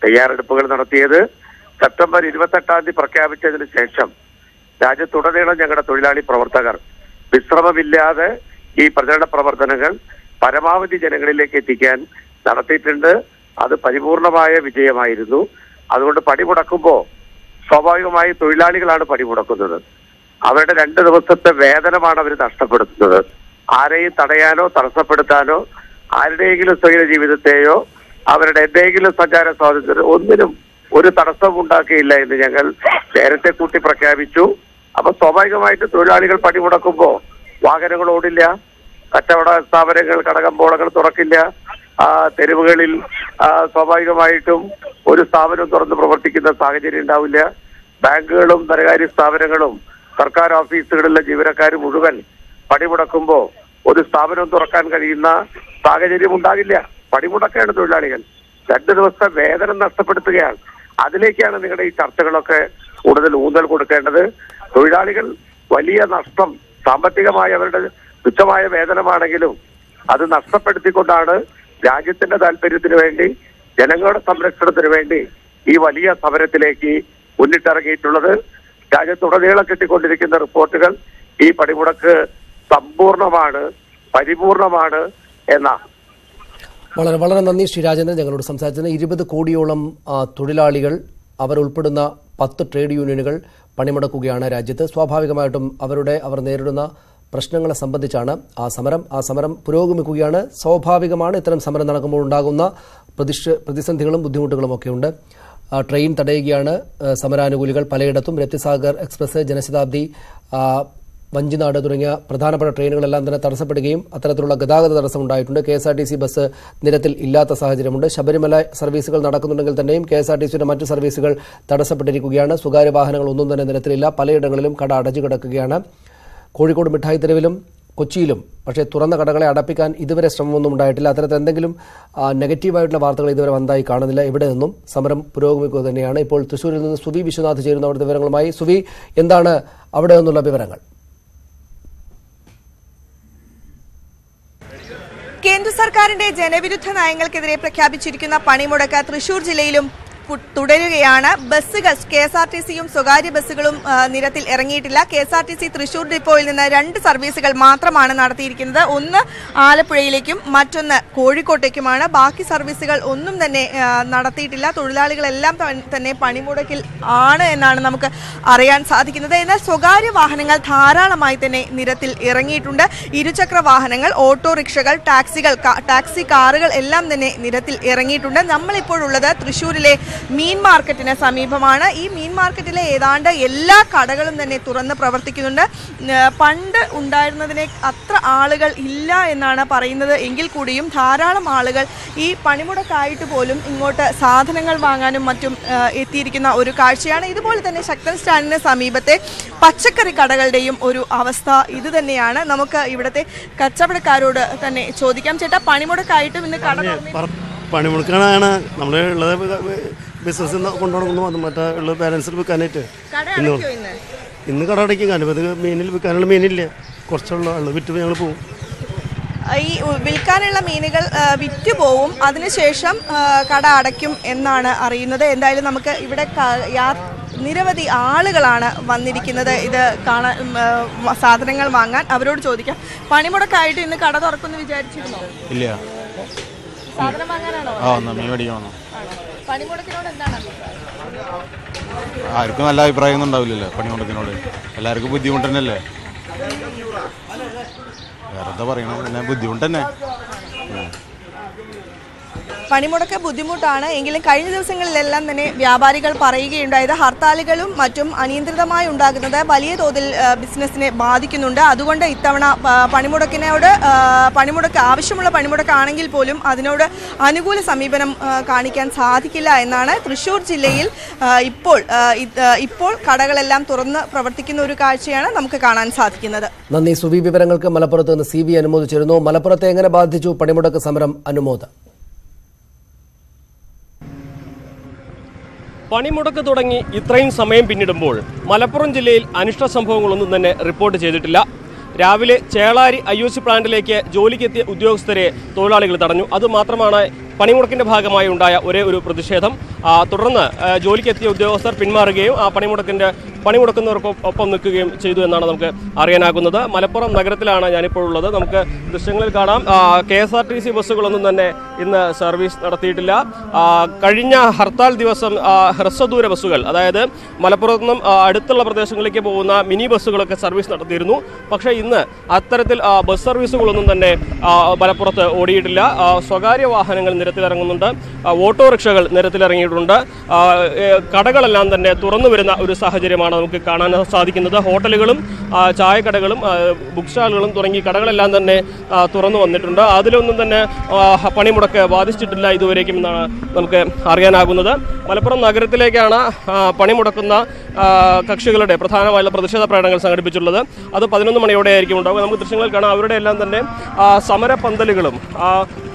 തയ്യാറെടുപ്പുകൾ നടത്തിയത്. സെപ്റ്റംബർ ഇരുപത്തെട്ടാം തീയതി പ്രഖ്യാപിച്ചതിന് ശേഷം രാജ്യത്തുടനീളം ഞങ്ങളുടെ തൊഴിലാളി പ്രവർത്തകർ വിശ്രമമില്ലാതെ ഈ പ്രചരണ പ്രവർത്തനങ്ങൾ പരമാവധി ജനങ്ങളിലേക്ക് എത്തിക്കാൻ നടത്തിയിട്ടുണ്ട്. അത് പരിപൂർണമായ വിജയമായിരുന്നു. അതുകൊണ്ട് പണിമുടക്കുമ്പോൾ സ്വാഭാവികമായി തൊഴിലാളികളാണ് പണിമുടക്കുന്നത്. അവരുടെ രണ്ട് ദിവസത്തെ വേതനമാണ് അവർ നഷ്ടപ്പെടുത്തുന്നത്. ആരെയും തടയാനോ തടസ്സപ്പെടുത്താനോ ആരുടെയെങ്കിലും സ്വൈര ജീവിതത്തെയോ അവരുടെ എന്തെങ്കിലും സഞ്ചാര സ്വാതന്ത്ര്യം ഒന്നിനും ഒരു തടസ്സവും ഉണ്ടാക്കിയില്ല എന്ന് ഞങ്ങൾ നേരത്തെ കൂട്ടി പ്രഖ്യാപിച്ചു. അപ്പൊ സ്വാഭാവികമായിട്ട് തൊഴിലാളികൾ പണി മുടക്കുമ്പോ വാഹനങ്ങൾ ഓടില്ല കച്ചവട സ്ഥാപനങ്ങൾ കടകമ്പോളങ്ങൾ തുറക്കില്ല. തെരുവുകളിൽ സ്വാഭാവികമായിട്ടും ഒരു സ്ഥാപനം തുറന്ന് പ്രവർത്തിക്കുന്ന സാഹചര്യം ഉണ്ടാവില്ല. ബാങ്കുകളും ധനകാര്യ സ്ഥാപനങ്ങളും സർക്കാർ ഓഫീസുകളിലെ ജീവനക്കാർ മുഴുവൻ പണിമുടക്കുമ്പോ ഒരു സ്ഥാപനം തുറക്കാൻ കഴിയുന്ന സാഹചര്യം ഉണ്ടാകില്ല. പണിമുടക്കാണ് തൊഴിലാളികൾ. രണ്ട് ദിവസത്തെ വേതനം നഷ്ടപ്പെടുത്തുകയാണ്. അതിലേക്കാണ് നിങ്ങളുടെ ഈ ചർച്ചകളൊക്കെ കൂടുതൽ ഊന്നൽ കൊടുക്കേണ്ടത്. തൊഴിലാളികൾ വലിയ നഷ്ടം സാമ്പത്തികമായി അവരുടെ തുച്ഛമായ വേതനമാണെങ്കിലും അത് നഷ്ടപ്പെടുത്തിക്കൊണ്ടാണ് രാജ്യത്തിന്റെ താല്പര്യത്തിന് വേണ്ടി ജനങ്ങളുടെ സംരക്ഷണത്തിന് വേണ്ടി ഈ വലിയ സമരത്തിലേക്ക് മുന്നിട്ടിറങ്ങിയിട്ടുള്ളത്. രാജ്യത്തുടനീളം കിട്ടിക്കൊണ്ടിരിക്കുന്ന റിപ്പോർട്ടുകൾ ഈ പണിമുടക്ക് സമ്പൂർണമാണ് പരിപൂർണമാണ് എന്നാണ് വളരെ വളരെ നന്ദി ശ്രീ രാജേന്ദ്രൻ ഞങ്ങളോട് സംസാരിച്ചതിന്. ഇരുപത് കോടിയോളം തൊഴിലാളികൾ അവരുൾപ്പെടുന്ന പത്ത് ട്രേഡ് യൂണിയനുകൾ പണിമുടക്കുകയാണ് രാജ്യത്ത്. സ്വാഭാവികമായിട്ടും അവരുടെ അവർ നേരിടുന്ന പ്രശ്നങ്ങളെ സംബന്ധിച്ചാണ് ആ സമരം. ആ സമരം പുരോഗമിക്കുകയാണ്. സ്വാഭാവികമാണ് ഇത്തരം സമരം നടക്കുമ്പോൾ ഉണ്ടാകുന്ന പ്രതിഷ് പ്രതിസന്ധികളും ബുദ്ധിമുട്ടുകളും ഒക്കെയുണ്ട് ട്രെയിൻ തടയുകയാണ് സമരാനുകൂലികൾ പലയിടത്തും. രപ്തിസാഗർ എക്സ്പ്രസ് ജനശതാബ്ദി വഞ്ചിനാട് തുടങ്ങിയ പ്രധാനപ്പെട്ട ട്രെയിനുകളെല്ലാം തന്നെ തടസ്സപ്പെടുകയും അത്തരത്തിലുള്ള ഗതാഗത തടസ്സം ഉണ്ടായിട്ടുണ്ട് K S R T C bus നിരത്തിൽ ഇല്ലാത്ത സാഹചര്യമുണ്ട്. ശബരിമല സർവീസുകൾ നടക്കുന്നുണ്ടെങ്കിൽ തന്നെയും കെ എസ് ആർ ടി സിയുടെ മറ്റ് സർവീസുകൾ തടസ്സപ്പെട്ടിരിക്കുകയാണ്. സ്വകാര്യ വാഹനങ്ങൾ ഒന്നും തന്നെ നിരത്തിലില്ല. പലയിടങ്ങളിലും കട അടച്ചു കിടക്കുകയാണ്. കോഴിക്കോട് മിഠായി തെരുവിലും കൊച്ചിയിലും പക്ഷേ തുറന്ന കടകളെ അടപ്പിക്കാൻ ഇതുവരെ ശ്രമമൊന്നും ഉണ്ടായിട്ടില്ല. അത്തരത്തിൽ എന്തെങ്കിലും നെഗറ്റീവായിട്ടുള്ള വാർത്തകൾ ഇതുവരെ വന്നതായി കാണുന്നില്ല. ഇവിടെ നിന്നും സമരം പുരോഗമിക്കുക തന്നെയാണ്. ഇപ്പോൾ തൃശ്ശൂരിൽ നിന്ന് സുവി വിശ്വനാഥ് ചേരുന്ന വിവരങ്ങളുമായി. സുവി എന്താണ് അവിടെ നിന്നുള്ള വിവരങ്ങൾ കേന്ദ്ര സർക്കാരിന്റെ ജനവിരുദ്ധ നയങ്ങൾക്കെതിരെ പ്രഖ്യാപിച്ചിരിക്കുന്ന പണിമുടക്ക് തൃശൂർ ജില്ലയിലും തുടരുകയാണ്. ബസ്സുകൾ കെ എസ് ആർ ടി സിയും സ്വകാര്യ ബസ്സുകളും നിരത്തിൽ ഇറങ്ങിയിട്ടില്ല. K S R T C Thrissur ഡിപ്പോയിൽ നിന്ന് രണ്ട് സർവീസുകൾ മാത്രമാണ് നടത്തിയിരിക്കുന്നത്. ഒന്ന് ആലപ്പുഴയിലേക്കും മറ്റൊന്ന് കോഴിക്കോട്ടേക്കുമാണ്. ബാക്കി സർവീസുകൾ ഒന്നും തന്നെ നടത്തിയിട്ടില്ല. തൊഴിലാളികളെല്ലാം തന്നെ പണിമുടക്കിൽ ആണ് എന്നാണ് നമുക്ക് അറിയാൻ സാധിക്കുന്നത്. എന്നാൽ സ്വകാര്യ വാഹനങ്ങൾ ധാരാളമായി തന്നെ നിരത്തിൽ ഇറങ്ങിയിട്ടുണ്ട്. ഇരുചക്ര വാഹനങ്ങൾ ഓട്ടോറിക്ഷകൾ ടാക്സികൾ ടാക്സി കാറുകൾ എല്ലാം തന്നെ നിരത്തിൽ ഇറങ്ങിയിട്ടുണ്ട്. നമ്മളിപ്പോഴുള്ളത് തൃശ്ശൂരിലെ മീൻ മാർക്കറ്റിന് സമീപമാണ്. ഈ മീൻ മാർക്കറ്റിലെ ഏതാണ്ട് എല്ലാ കടകളും തന്നെ തുറന്ന് പ്രവർത്തിക്കുന്നുണ്ട്. പണ്ട് ഉണ്ടായിരുന്നതിനെ അത്ര ആളുകൾ ഇല്ല എന്നാണ് പറയുന്നത്. എങ്കിൽ കൂടിയും ധാരാളം ആളുകൾ ഈ പണിമുടക്കായിട്ട് പോലും ഇങ്ങോട്ട് സാധനങ്ങൾ വാങ്ങാനും മറ്റും എത്തിയിരിക്കുന്ന ഒരു കാഴ്ചയാണ്. ഇതുപോലെ തന്നെ ശക്തൻ സ്റ്റാൻഡിന് സമീപത്തെ പച്ചക്കറി കടകളുടെയും ഒരു അവസ്ഥ ഇത് തന്നെയാണ് നമുക്ക് ഇവിടുത്തെ കച്ചവടക്കാരോട് തന്നെ ചോദിക്കാം. ചേട്ടാ പണിമുടക്കായിട്ടും ഇന്ന് കട പണിമുടക്കാണ് നമ്മളുടെ നമ്മൾ ഉള്ളത്. ബിസിനസ് കൊണ്ടുനടക്കുന്നു അത് മറ്റേ ഉള്ള ബാലൻസിൽ വിൽക്കാനായിട്ട് കട ഇന്ന് ഇന്ന്? കട അടയ്ക്കും. കാരണം ഇത് മീനിൽ വിൽക്കാനുള്ള മീനില്ല കുറച്ചുള്ള ഉള്ളു വിറ്റ് ഞങ്ങൾ പോകും ഈ വിൽക്കാനുള്ള മീനുകൾ വിറ്റ് പോവും. അതിനുശേഷം കട അടയ്ക്കും എന്നാണ് അറിയുന്നത്. എന്തായാലും നമുക്ക് ഇവിടെ യാ- നിരവധി ആളുകളാണ് വന്നിരിക്കുന്നത്. ഇത് കാണാൻ സാധനങ്ങൾ വാങ്ങാൻ. അവരോട് ചോദിക്കാം. പണിമുടക്കായിട്ട് ഇന്ന് കട തുറക്കുമെന്ന് വിചാരിച്ചിരുന്നോ? ഇല്ല. സാധനം വാങ്ങാനാണോ? ആർക്കും നല്ല അഭിപ്രായം ഉണ്ടാവില്ലല്ലോ പണിമുടക്കിനോട്. എല്ലാവർക്കും ബുദ്ധിമുട്ട് തന്നെയല്ലേ? വേറെ എന്താ പറയണത് ബുദ്ധിമുട്ട് തന്നെ. പണിമുടക്ക് ബുദ്ധിമുട്ടാണ്. എങ്കിലും കഴിഞ്ഞ ദിവസങ്ങളിലെല്ലാം തന്നെ വ്യാപാരികൾ പറയുകയുണ്ടായത് ഹർത്താലുകളും മറ്റും അനിയന്ത്രിതമായി ഉണ്ടാകുന്നത് വലിയ തോതിൽ ബിസിനസ്സിനെ ബാധിക്കുന്നുണ്ട്. അതുകൊണ്ട് ഇത്തവണ പണിമുടക്കിനോട് പണിമുടക്ക് ആവശ്യമുള്ള പണിമുടക്കാണെങ്കിൽ പോലും അതിനോട് അനുകൂല സമീപനം കാണിക്കാൻ സാധിക്കില്ല എന്നാണ് തൃശൂർ ജില്ലയിൽ ഇപ്പോൾ ഇപ്പോൾ കടകളെല്ലാം തുറന്ന് പ്രവർത്തിക്കുന്ന ഒരു കാഴ്ചയാണ് നമുക്ക് കാണാൻ സാധിക്കുന്നത്. നന്ദി. സുവി വിവരങ്ങൾക്ക് മലപ്പുറത്ത് നിന്ന് സി ബി അനുമോദിച്ചിരുന്നു. മലപ്പുറത്തെ എങ്ങനെ ബാധിച്ചു പണിമുടക്ക് സമരം അനുമോദ? പണിമുടക്ക് തുടങ്ങി ഇത്രയും സമയം പിന്നിടുമ്പോൾ മലപ്പുറം ജില്ലയിൽ അനിഷ്ട സംഭവങ്ങളൊന്നും തന്നെ റിപ്പോർട്ട് ചെയ്തിട്ടില്ല. രാവിലെ ചേളാരി ഐ ഒ സി പ്ലാന്റിലേക്ക് ജോലിക്കെത്തിയ ഉദ്യോഗസ്ഥരെ തൊഴിലാളികൾ തടഞ്ഞു. അതുമാത്രമാണ് പണിമുടക്കിന്റെ ഭാഗമായി ഉണ്ടായ ഒരേ ഒരു പ്രതിഷേധം. തുടർന്ന് ജോലിക്കെത്തിയ ഉദ്യോഗസ്ഥർ പിന്മാറുകയും ആ പണിമുടക്കിന്റെ പണിമുടക്കുന്നവർക്കൊപ്പം നിൽക്കുകയും ചെയ്തു എന്നാണ് നമുക്ക് അറിയാനാകുന്നത്. മലപ്പുറം നഗരത്തിലാണ് ഞാനിപ്പോൾ ഉള്ളത്. നമുക്ക് ദൃശ്യങ്ങളിൽ കാണാം. K S R T C ബസ്സുകളൊന്നും തന്നെ ഇന്ന് സർവീസ് നടത്തിയിട്ടില്ല. കഴിഞ്ഞ ഹർത്താൽ ദിവസം ഹ്രസ്വദൂര ബസ്സുകൾ അതായത് മലപ്പുറത്തു നിന്നും അടുത്തുള്ള പ്രദേശങ്ങളിലേക്ക് പോകുന്ന മിനി ബസ്സുകളൊക്കെ സർവീസ് നടത്തിയിരുന്നു. പക്ഷേ ഇന്ന് അത്തരത്തിൽ ബസ് സർവീസുകളൊന്നും തന്നെ മലപ്പുറത്ത് ഓടിയിട്ടില്ല. സ്വകാര്യ വാഹനങ്ങൾ നിരത്തിലിറങ്ങുന്നുണ്ട്. ഓട്ടോറിക്ഷകൾ നിരത്തിലിറങ്ങിയിട്ടുണ്ട്. കടകളെല്ലാം തന്നെ തുറന്നു വരുന്ന ഒരു സാഹചര്യമാണ് നമുക്ക് കാണാൻ സാധിക്കുന്നത്. ഹോട്ടലുകളും ചായക്കടകളും ബുക്ക് സ്റ്റാളുകളും തുടങ്ങി കടകളെല്ലാം തന്നെ തുറന്നു വന്നിട്ടുണ്ട്. അതിലൊന്നും തന്നെ പണിമുടക്ക് ബാധിച്ചിട്ടില്ല ഇതുവരേക്കും എന്നാണ് നമുക്ക് അറിയാനാകുന്നത്. മലപ്പുറം നഗരത്തിലേക്കാണ് പണിമുടക്കുന്ന കക്ഷികളുടെ പ്രധാനമായുള്ള പ്രതിഷേധ പ്രകടനങ്ങൾ സംഘടിപ്പിച്ചിട്ടുള്ളത്. അത് പതിനൊന്ന് മണിയോടെ ആയിരിക്കും ഉണ്ടാവുക. നമുക്ക് ദൃശ്യങ്ങളിൽ കാണാം. അവരുടെ എല്ലാം തന്നെ സമരപന്തലുകളും സമര പന്തലുകളും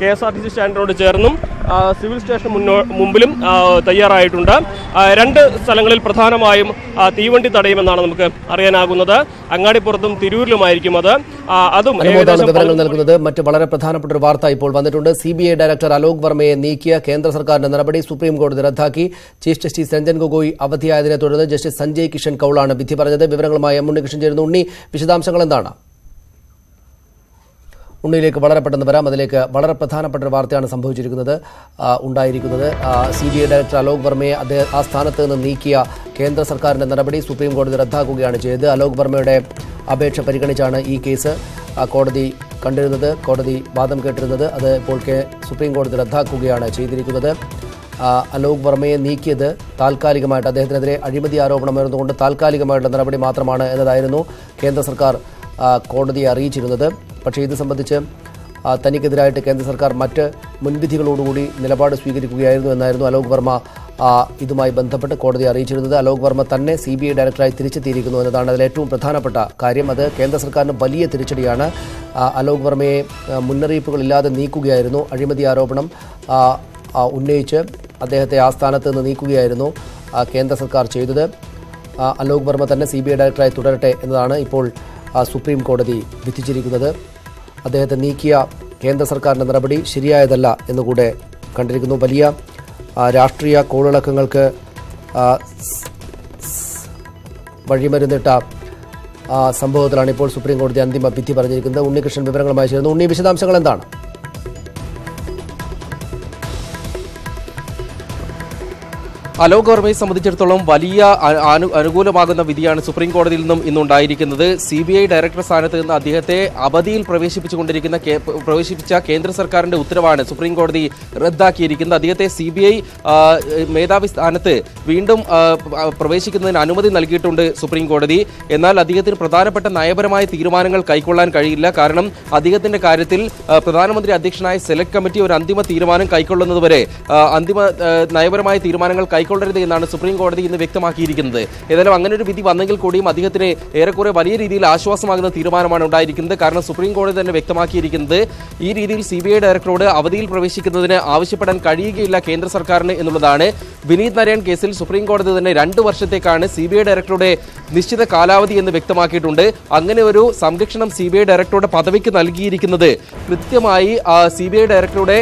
K S R T C സ്റ്റാൻഡിനോട് ചേർന്നും ആ, സിവിൽ സ്റ്റേഷൻ മുമ്പിലും തയ്യാറായിട്ടുണ്ട്. രണ്ട് സ്ഥലങ്ങളിൽ പ്രധാനമായും തീവണ്ടി തടയുമെന്നാണ് നമുക്ക് അറിയാനാകുന്നത്. അങ്ങാടിപ്പുറത്തും തിരൂരിലുമായിരിക്കും അത്. അതും വിവരങ്ങൾ നൽകുന്നത് മറ്റ് വളരെ പ്രധാനപ്പെട്ട ഒരു വാർത്ത ഇപ്പോൾ വന്നിട്ടുണ്ട്. C B I director Alok വർമ്മയെ നീക്കിയ കേന്ദ്ര സർക്കാരിന്റെ നടപടി സുപ്രീം കോടതി റദ്ദാക്കി. ചീഫ് ജസ്റ്റിസ് രഞ്ജൻ ഗൊഗോയ് അവധിയായതിനെ തുടർന്ന് ജസ്റ്റിസ് സഞ്ജയ് കിഷൻ കൌളാണ് വിധി പറഞ്ഞത്. വിവരങ്ങളുമായി എം ഉണ്ണികൃഷ്ണൻ ചേരുന്നു. ഉണ്ണി വിശദാംശങ്ങൾ എന്താണ്? ഉണ്ണിയിലേക്ക് വളരെ പെട്ടെന്ന് വരാം. അതിലേക്ക് വളരെ പ്രധാനപ്പെട്ട ഒരു വാർത്തയാണ് സംഭവിച്ചിരിക്കുന്നത്. ഉണ്ടായിരിക്കുന്നത്. C B I director Alok വർമ്മയെ അദ്ദേഹം ആ സ്ഥാനത്ത് നിന്ന് നീക്കിയ കേന്ദ്ര സർക്കാരിന്റെ നടപടി സുപ്രീം കോടതി റദ്ദാക്കുകയാണ് ചെയ്തത്. അലോക് വർമ്മയുടെ അപേക്ഷ പരിഗണിച്ചാണ് ഈ കേസ് കോടതി കണ്ടിരുന്നത് കോടതി വാദം കേട്ടിരുന്നത്. അത് ഇപ്പോൾ സുപ്രീം കോടതി റദ്ദാക്കുകയാണ് ചെയ്തിരിക്കുന്നത്. അലോക് വർമ്മയെ നീക്കിയത് താൽക്കാലികമായിട്ട് അദ്ദേഹത്തിനെതിരെ അഴിമതി ആരോപണം ഉയർന്നുകൊണ്ട് താൽക്കാലികമായിട്ടുള്ള നടപടി മാത്രമാണ് എന്നതായിരുന്നു കേന്ദ്ര സർക്കാർ കോടതിയെ അറിയിച്ചിരുന്നത്. പക്ഷേ ഇത് സംബന്ധിച്ച് തനിക്കെതിരായിട്ട് കേന്ദ്ര സർക്കാർ മറ്റ് മുൻവിധികളോടുകൂടി നിലപാട് സ്വീകരിക്കുകയായിരുന്നു എന്നായിരുന്നു അലോക് വർമ്മ ഇതുമായി ബന്ധപ്പെട്ട് കോടതിയെ അറിയിച്ചിരുന്നത്. അലോക് വർമ്മ തന്നെ സി ബി ഐ ഡയറക്ടറായി തിരിച്ചെത്തിയിരിക്കുന്നു എന്നതാണ് അതിൽ ഏറ്റവും പ്രധാനപ്പെട്ട കാര്യം. അത് കേന്ദ്ര സർക്കാരിന് വലിയ തിരിച്ചടിയാണ്. അലോക് വർമ്മയെ മുന്നറിയിപ്പുകളില്ലാതെ നീക്കുകയായിരുന്നു. അഴിമതി ആരോപണം ഉന്നയിച്ച് അദ്ദേഹത്തെ ആ സ്ഥാനത്ത് നിന്ന് നീക്കുകയായിരുന്നു കേന്ദ്ര സർക്കാർ ചെയ്തത്. അലോക് വർമ്മ തന്നെ സി ബി ഐ ഡയറക്ടറായി തുടരട്ടെ എന്നതാണ് ഇപ്പോൾ സുപ്രീം കോടതി വിധിച്ചിരിക്കുന്നത്. അദ്ദേഹത്തെ നീക്കിയ കേന്ദ്ര സർക്കാരിന്റെ നടപടി ശരിയായതല്ല എന്നുകൂടെ കണ്ടിരിക്കുന്നു. വലിയ രാഷ്ട്രീയ കോളിളക്കങ്ങൾക്ക് വഴിമരുന്നിട്ട സംഭവത്തിലാണ് ഇപ്പോൾ സുപ്രീം കോടതി അന്തിമ വിധി പറഞ്ഞിരിക്കുന്നത്. ഉണ്ണികൃഷ്ണൻ വിവരങ്ങളുമായി ചേർന്നു ഉണ്ണി വിശദാംശങ്ങൾ എന്താണ്? അലോക് വർമ്മയെ സംബന്ധിച്ചിടത്തോളം വലിയ അനുകൂലമാകുന്ന വിധിയാണ് സുപ്രീം കോടതിയിൽ നിന്നും ഇന്നുണ്ടായിരിക്കുന്നത്. സി ബി ഐ ഡയറക്ടർ സ്ഥാനത്ത് നിന്ന് അദ്ദേഹത്തെ അവധിയിൽ പ്രവേശിപ്പിച്ചുകൊണ്ടിരിക്കുന്ന കേ- പ്രവേശിപ്പിച്ച കേന്ദ്ര സർക്കാരിന്റെ ഉത്തരവാണ് സുപ്രീം കോടതി റദ്ദാക്കിയിരിക്കുന്നത്. അദ്ദേഹത്തെ സി ബി ഐ മേധാവി സ്ഥാനത്ത് വീണ്ടും പ്രവേശിക്കുന്നതിന് അനുമതി നൽകിയിട്ടുണ്ട് സുപ്രീം കോടതി. എന്നാൽ അദ്ദേഹത്തിന് പ്രധാനപ്പെട്ട നയപരമായ തീരുമാനങ്ങൾ കൈക്കൊള്ളാൻ കഴിയില്ല. കാരണം അദ്ദേഹത്തിന്റെ കാര്യത്തിൽ പ്രധാനമന്ത്രി അധ്യക്ഷനായ സെലക്ട് കമ്മിറ്റി ഒരു അന്തിമ തീരുമാനം കൈക്കൊള്ളുന്നതുവരെ അന്തിമ നയപരമായ തീരുമാനങ്ങൾ കൈക്കൊള്ളരുത് എന്നാണ് സുപ്രീം കോടതി ഇന്ന് വ്യക്തമാക്കിയിരിക്കുന്നത്. ഏതായാലും അങ്ങനെ ഒരു വിധി വന്നെങ്കിൽ കൂടിയും അദ്ദേഹത്തിന് ഏറെക്കുറെ വലിയ രീതിയിൽ ആശ്വാസമാകുന്ന തീരുമാനമാണ് ഉണ്ടായിരിക്കുന്നത്. കാരണം സുപ്രീം കോടതി തന്നെ വ്യക്തമാക്കിയിരിക്കുന്നത് ഈ രീതിയിൽ സി ബി ഐ ഡയറക്ടറോട് അവധിയിൽ പ്രവേശിക്കുന്നതിന് ആവശ്യപ്പെടാൻ കഴിയുകയില്ല കേന്ദ്ര സർക്കാരിന് എന്നുള്ളതാണ്. വിനീത് നാരായൺ കേസിൽ സുപ്രീം കോടതി തന്നെ രണ്ട് വർഷത്തേക്കാണ് സി ബി ഐ ഡയറക്ടറുടെ നിശ്ചിത കാലാവധി എന്ന് വ്യക്തമാക്കിയിട്ടുണ്ട്. അങ്ങനെ ഒരു സംരക്ഷണം സി ബി ഐ ഡയറക്ടറുടെ പദവിക്ക് നൽകിയിരിക്കുന്നത് കൃത്യമായി സി ബി ഐ ഡയറക്ടറുടെ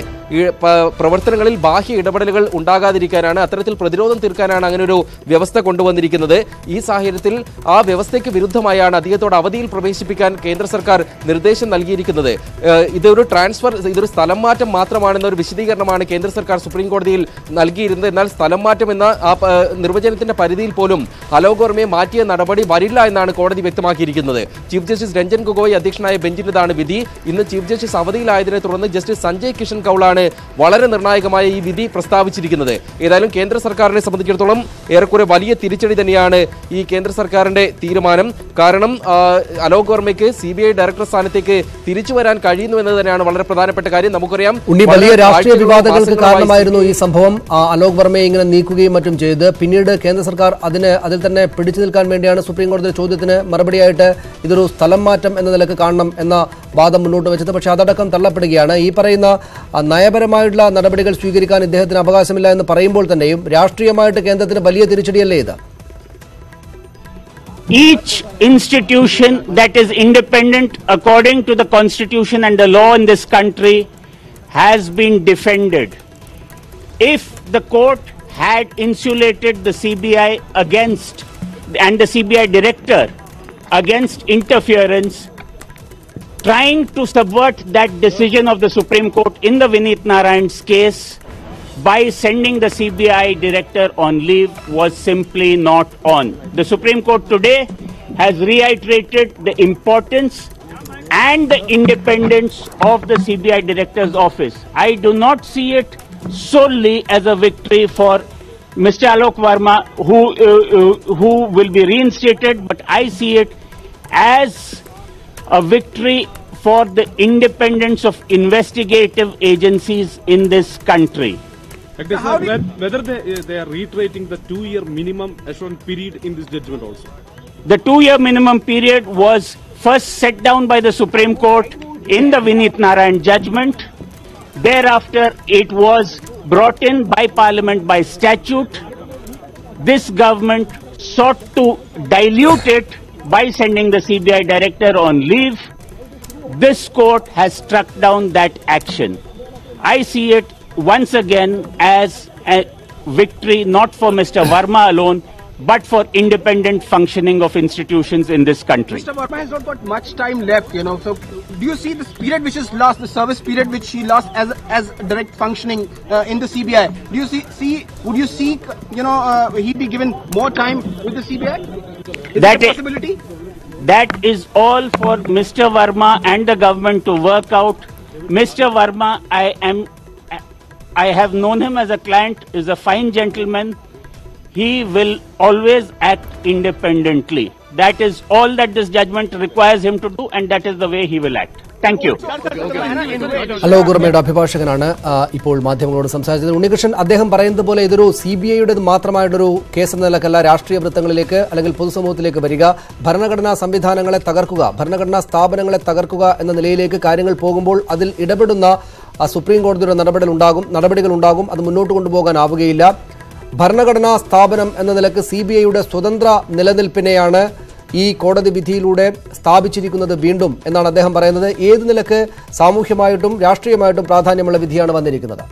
പ്രവർത്തനങ്ങളിൽ ബാഹ്യ ഇടപെടലുകൾ ഉണ്ടാകാതിരിക്കാനാണ് അത്തരത്തിൽ പ്രതിരോധം തീർക്കാനാണ് അങ്ങനെ ഒരു വ്യവസ്ഥ കൊണ്ടുവന്നിരിക്കുന്നത്. ഈ സാഹചര്യത്തിൽ ആ വ്യവസ്ഥയ്ക്ക് വിരുദ്ധമായാണ് അദ്ദേഹത്തോട് അവധിയിൽ പ്രവേശിപ്പിക്കാൻ കേന്ദ്ര സർക്കാർ നിർദ്ദേശം നൽകിയിരിക്കുന്നത്. ഇതൊരു ട്രാൻസ്ഫർ ഇതൊരു സ്ഥലം മാറ്റം മാത്രമാണെന്ന ഒരു വിശദീകരണമാണ് കേന്ദ്ര സർക്കാർ സുപ്രീം കോടതിയിൽ നൽകിയിരുന്നത്. എന്നാൽ സ്ഥലം മാറ്റം എന്ന ആ നിർവചനത്തിന്റെ പരിധിയിൽ പോലും അലോക് വർമ്മയെ മാറ്റിയ നടപടി വരില്ല എന്നാണ് കോടതി വ്യക്തമാക്കിയിരിക്കുന്നത്. ചീഫ് ജസ്റ്റിസ് രഞ്ജൻ ഗൊഗോയ് അധ്യക്ഷനായ ബെഞ്ചിന്റേതാണ് വിധി. ഇന്ന് ചീഫ് ജസ്റ്റിസ് അവധിയിലായതിനെ തുടർന്ന് ജസ്റ്റിസ് സഞ്ജയ് കിഷൻ കൌളാണ് വളരെ നിർണായകമായ ഈ വിധി പ്രസ്താവിച്ചിരിക്കുന്നത്. ഏതായാലും കേന്ദ്ര സർക്കാരിനെ സംബന്ധിച്ചിടത്തോളം ഏറെക്കുറെ വലിയ തിരിച്ചടി തന്നെയാണ് ഈ കേന്ദ്ര സർക്കാരിന്റെ തീരുമാനം. കാരണം അലോക് വർമ്മയ്ക്ക് സി ബി ഐ ഡയറക്ടർ സ്ഥാനത്തേക്ക് തിരിച്ചു വരാൻ കഴിയുന്നു എന്നത് തന്നെയാണ് വളരെ പ്രധാനപ്പെട്ട കാര്യം. നമുക്കറിയാം ഉണ്ണി വലിയ രാഷ്ട്രീയ വിവാദങ്ങൾക്ക് കാരണമായിരുന്നു ഈ സംഭവം. അലോക് വർമ്മയെ ഇങ്ങനെ നീക്കുകയും മറ്റും ചെയ്ത്. പിന്നീട് കേന്ദ്ര സർക്കാർ അതിന് അതിൽ തന്നെ പിടിച്ചു നിൽക്കാൻ വേണ്ടിയാണ് സുപ്രീം കോടതി ചോദ്യത്തിന് മറുപടിയായിട്ട് ഇതൊരു സ്ഥലം മാറ്റം എന്ന നിലയ്ക്ക് കാണണം എന്ന വാദം മുന്നോട്ട് വെച്ചത്. പക്ഷേ അതടക്കം തള്ളപ്പെടുകയാണ്. ഈ പറയുന്ന ആ, നയപരമായിട്ടുള്ള നടപടികൾ സ്വീകരിക്കാൻ ഇദ്ദേഹത്തിന് അവകാശമില്ല എന്ന് പറയുമ്പോൾ തന്നെയും രാഷ്ട്രീയമായിട്ട് കേന്ദ്രത്തിന് വലിയ തിരിച്ചടിയല്ലേ ഇത് each institution that is independent according to the constitution and the law in this country has been defended. If the court had insulated the CBI against and the CBI director against interference, trying to subvert that decision of the Supreme Court in the Vinit Narayan's case by sending the CBI director on leave was simply not on. The Supreme Court today has reiterated the importance and the independence of the CBI director's office. I do not see it solely as a victory for Mr. Alok Verma, who, uh, uh, who will be reinstated, but I see it as a victory for the independence of investigative agencies in this country. How did- whether they, they are reiterating the two-year minimum assurance period in this judgment also. The two year minimum period was first set down by the Supreme Court in the Vinit Narayan judgment. Thereafter, it was brought in by Parliament by statute. This government sought to dilute it by sending the CBI director on leave. This court has struck down that action. I see it once again as a victory not for Mr. Verma alone, but for independent functioning of institutions in this country. Mr. Verma has not got much time left, you know. So, do you see this period which is lost, the service period which he lost as as direct functioning uh, in the CBI? Do you see see? Would you seek, you know, uh, he be given more time with the CBI? Is That that a possibility? That is all for Mr. Verma and the government to work out. Mr. Verma, I am, I have known him as a client, is a fine gentleman. He will always act independently. That is all that this judgment requires him to do, and that is the way he will act. Hello വർമ്മയുടെ അഭിഭാഷകനാണ്. ഇപ്പോൾ മാധ്യമങ്ങളോട് സംസാരിച്ചത് ഉണ്ണികൃഷ്ണൻ. അദ്ദേഹം പറയുന്നത് പോലെ ഇതൊരു C B ഐയുടെ മാത്രമായിട്ടൊരു case എന്ന നിലക്കല്ല. രാഷ്ട്രീയ വൃത്തങ്ങളിലേക്ക് അല്ലെങ്കിൽ പൊതുസമൂഹത്തിലേക്ക് വരിക. ഭരണഘടനാ സംവിധാനങ്ങളെ തകർക്കുക ഭരണഘടനാ സ്ഥാപനങ്ങളെ തകർക്കുക എന്ന നിലയിലേക്ക് കാര്യങ്ങൾ പോകുമ്പോൾ അതിൽ ഇടപെടുന്ന സുപ്രീം കോടതിയുടെ നടപടികൾ ഉണ്ടാകും നടപടികൾ ഉണ്ടാകും. അത് മുന്നോട്ട് കൊണ്ടുപോകാനാവുകയില്ല. ഭരണഘടനാ സ്ഥാപനം എന്ന നിലയ്ക്ക് സി ബി ഐയുടെ സ്വതന്ത്ര നിലനിൽപ്പിനെയാണ് ഈ കോടതി വിധിയിലൂടെ സ്ഥാപിച്ചിരിക്കുന്നത് വീണ്ടും എന്നാണ് അദ്ദേഹം പറയുന്നത്. ഏത് നിലയ്ക്ക് സാമൂഹ്യമായിട്ടും രാഷ്ട്രീയമായിട്ടും പ്രാധാന്യമുള്ള വിധിയാണ് വന്നിരിക്കുന്നത്.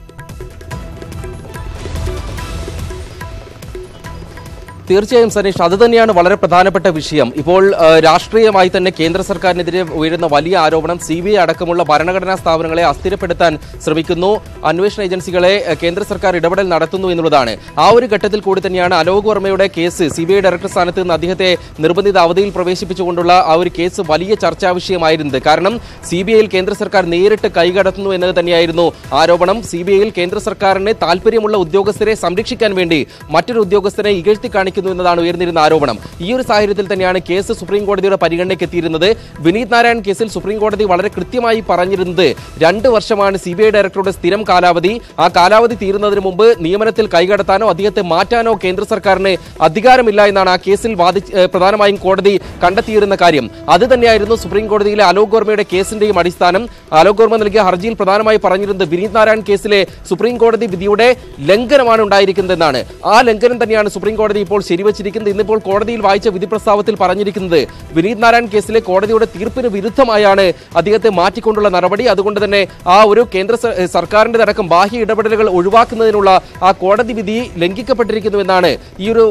തീർച്ചയായും സനീഷ് അത് തന്നെയാണ് വളരെ പ്രധാനപ്പെട്ട വിഷയം. ഇപ്പോൾ രാഷ്ട്രീയമായി തന്നെ കേന്ദ്ര സർക്കാരിനെതിരെ ഉയരുന്ന വലിയ ആരോപണം സി ബി ഐ അടക്കമുള്ള ഭരണഘടനാ സ്ഥാപനങ്ങളെ അസ്ഥിരപ്പെടുത്താൻ ശ്രമിക്കുന്നു. അന്വേഷണ ഏജൻസികളെ കേന്ദ്ര സർക്കാർ ഇടപെടൽ നടത്തുന്നു എന്നുള്ളതാണ്. ആ ഒരു ഘട്ടത്തിൽ കൂടി തന്നെയാണ് Alok വർമ്മയുടെ case C B I director സ്ഥാനത്ത് നിന്ന് അദ്ദേഹത്തെ നിർബന്ധിത അവധിയിൽ പ്രവേശിപ്പിച്ചുകൊണ്ടുള്ള ആ ഒരു കേസ് വലിയ ചർച്ചാ വിഷയമായിരുന്നത്. കാരണം സി ബി ഐയിൽ കേന്ദ്ര സർക്കാർ നേരിട്ട് കൈകടത്തുന്നു എന്നത് തന്നെയായിരുന്നു ആരോപണം. സി ബി ഐയിൽ കേന്ദ്ര സർക്കാരിന് താല്പര്യമുള്ള ഉദ്യോഗസ്ഥരെ സംരക്ഷിക്കാൻ വേണ്ടി മറ്റൊരു ഉദ്യോഗസ്ഥനെ ഇകഴ്ത്തി കാണിക്കുന്നു എന്നതാണ് ഉയർന്നിരുന്ന ആരോപണം. ഈ ഒരു സാഹചര്യത്തിൽ തന്നെയാണ് കേസ് സുപ്രീം കോടതിയുടെ പരിഗണനയ്ക്ക് എത്തിയിരുന്നത്. വിനീത് നാരായൺ കേസിൽ സുപ്രീം കോടതി വളരെ കൃത്യമായി പറഞ്ഞിരുന്നത് രണ്ട് വർഷമാണ് സി ബി ഐ ഡയറക്ടറുടെ സ്ഥിരം കാലാവധി. ആ കാലാവധി തീരുന്നതിന് മുമ്പ് നിയമനത്തിൽ കൈകടത്താനോ അദ്ദേഹത്തെ മാറ്റാനോ കേന്ദ്ര സർക്കാരിന് അധികാരമില്ല എന്നാണ് ആ കേസിൽ വാദി പ്രധാനമായും കോടതി കണ്ടെത്തിയിരുന്ന കാര്യം. അത് തന്നെയായിരുന്നു സുപ്രീം കോടതിയിലെ അലോക് വർമ്മയുടെ കേസിന്റെയും അടിസ്ഥാനം. അലോക് വർമ്മ നൽകിയ ഹർജിയിൽ പ്രധാനമായി പറഞ്ഞിരുന്നത് വിനീത് നാരായൺ കേസിലെ സുപ്രീം കോടതി വിധിയുടെ ലംഘനമാണ് ഉണ്ടായിരിക്കുന്നതെന്നാണ്. ആ ലംഘനം തന്നെയാണ് സുപ്രീം കോടതി ഇപ്പോൾ ശരിവച്ചിരിക്കുന്നത് ഇന്നിപ്പോൾ കോടതിയിൽ വായിച്ച വിധി പ്രസ്താവത്തിൽ പറഞ്ഞിരിക്കുന്നത് വിനീത് നാരായൺ കേസിലെ കോടതിയുടെ തീർപ്പിന് വിരുദ്ധമായാണ് അദ്ദേഹത്തെ മാറ്റിക്കൊണ്ടുള്ള നടപടി. അതുകൊണ്ട് തന്നെ ആ ഒരു കേന്ദ്ര സർക്കാരിന്റെ അടക്കം ബാഹ്യ ഇടപെടലുകൾ ഒഴിവാക്കുന്നതിനുള്ള ആ കോടതി വിധി ലംഘിക്കപ്പെട്ടിരിക്കുന്നുവെന്നാണ് ഈ ഒരു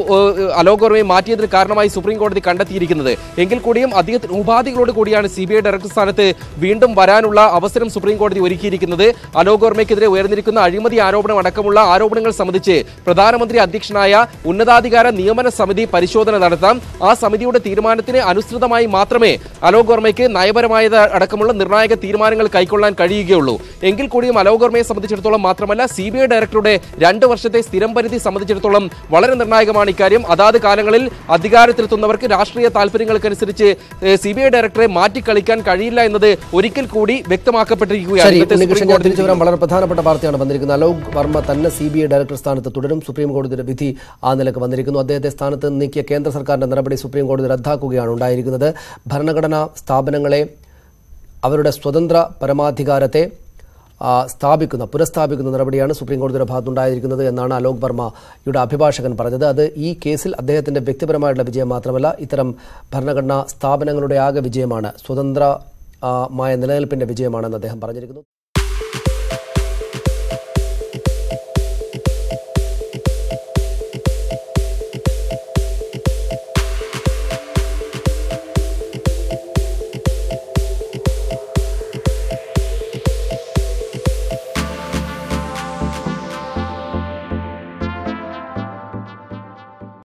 അലോക് വർമ്മയെ മാറ്റിയതിന് കാരണമായി സുപ്രീം കോടതി കണ്ടെത്തിയിരിക്കുന്നത്. എങ്കിൽ കൂടിയും അദ്ദേഹത്തിന് ഉപാധികളോട് കൂടിയാണ് സി ബി ഐ ഡയറക്ടർ സ്ഥാനത്ത് വീണ്ടും വരാനുള്ള അവസരം സുപ്രീം കോടതി ഒരുക്കിയിരിക്കുന്നത്. അലോക് വർമ്മയ്ക്കെതിരെ ഉയർന്നിരിക്കുന്ന അഴിമതി ആരോപണം അടക്കമുള്ള ആരോപണങ്ങൾ സംബന്ധിച്ച് പ്രധാനമന്ത്രി അധ്യക്ഷനായ ഉന്നതാധികാര നിയമന സമിതി പരിശോധന നടത്താം. ആ സമിതിയുടെ തീരുമാനത്തിന് അനുസൃതമായി മാത്രമേ അലോക് വർമ്മയ്ക്ക് നയപരമായത് അടക്കമുള്ള നിർണായക തീരുമാനങ്ങൾ കൈക്കൊള്ളാൻ കഴിയുകയുള്ളൂ. എങ്കിൽ കൂടിയും അലോക് വർമ്മയെ സംബന്ധിച്ചിടത്തോളം മാത്രമല്ല സി ബി ഐ ഡയറക്ടറുടെ രണ്ട് വർഷത്തെ സ്ഥിരം പരിധി സംബന്ധിച്ചിടത്തോളം വളരെ നിർണായകമാണ് ഇക്കാര്യം. അതാത് കാലങ്ങളിൽ അധികാരത്തിലെത്തുന്നവർക്ക് രാഷ്ട്രീയ താല്പര്യങ്ങൾക്കനുസരിച്ച് സി ബി ഐ ഡയറക്ടറെ മാറ്റിക്കളിക്കാൻ കഴിയില്ല എന്നത് ഒരിക്കൽ കൂടി വ്യക്തമാക്കപ്പെട്ടിരിക്കുകയാണ്. വളരെ പ്രധാനപ്പെട്ട വാർത്തയാണ് വന്നിരിക്കുന്നത്. അലോക് വർമ്മ തന്നെ സി ബി ഐ ഡയറക്ടർ സ്ഥാനത്ത് തുടരും. സുപ്രീം കോടതിയുടെ വിധി ആ നിലയ്ക്ക് വന്നിരിക്കുന്നു. അദ്ദേഹത്തെ സ്ഥാനത്ത് നിന്ന് നീക്കിയ കേന്ദ്ര സർക്കാരിന്റെ നടപടി സുപ്രീം കോടതി റദ്ദാക്കുകയാണ് ഉണ്ടായിരിക്കുന്നത്. ഭരണഘടനാ സ്ഥാപനങ്ങളെ അവരുടെ സ്വതന്ത്ര പരമാധികാരത്തെ സ്ഥാപിക്കുന്ന പുനഃസ്ഥാപിക്കുന്ന നടപടിയാണ് സുപ്രീം കോടതിയുടെ ഭാഗത്തുണ്ടായിരിക്കുന്നത് എന്നാണ് അലോക് വർമ്മയുടെ അഭിഭാഷകൻ പറഞ്ഞത്. അത് ഈ കേസിൽ അദ്ദേഹത്തിന്റെ വ്യക്തിപരമായിട്ടുള്ള വിജയം മാത്രമല്ല ഇത്തരം ഭരണഘടനാ സ്ഥാപനങ്ങളുടെ ആകെ വിജയമാണ് സ്വതന്ത്രമായ മായ നിലനിൽപ്പിന്റെ വിജയമാണെന്ന് അദ്ദേഹം പറഞ്ഞിരിക്കുന്നു.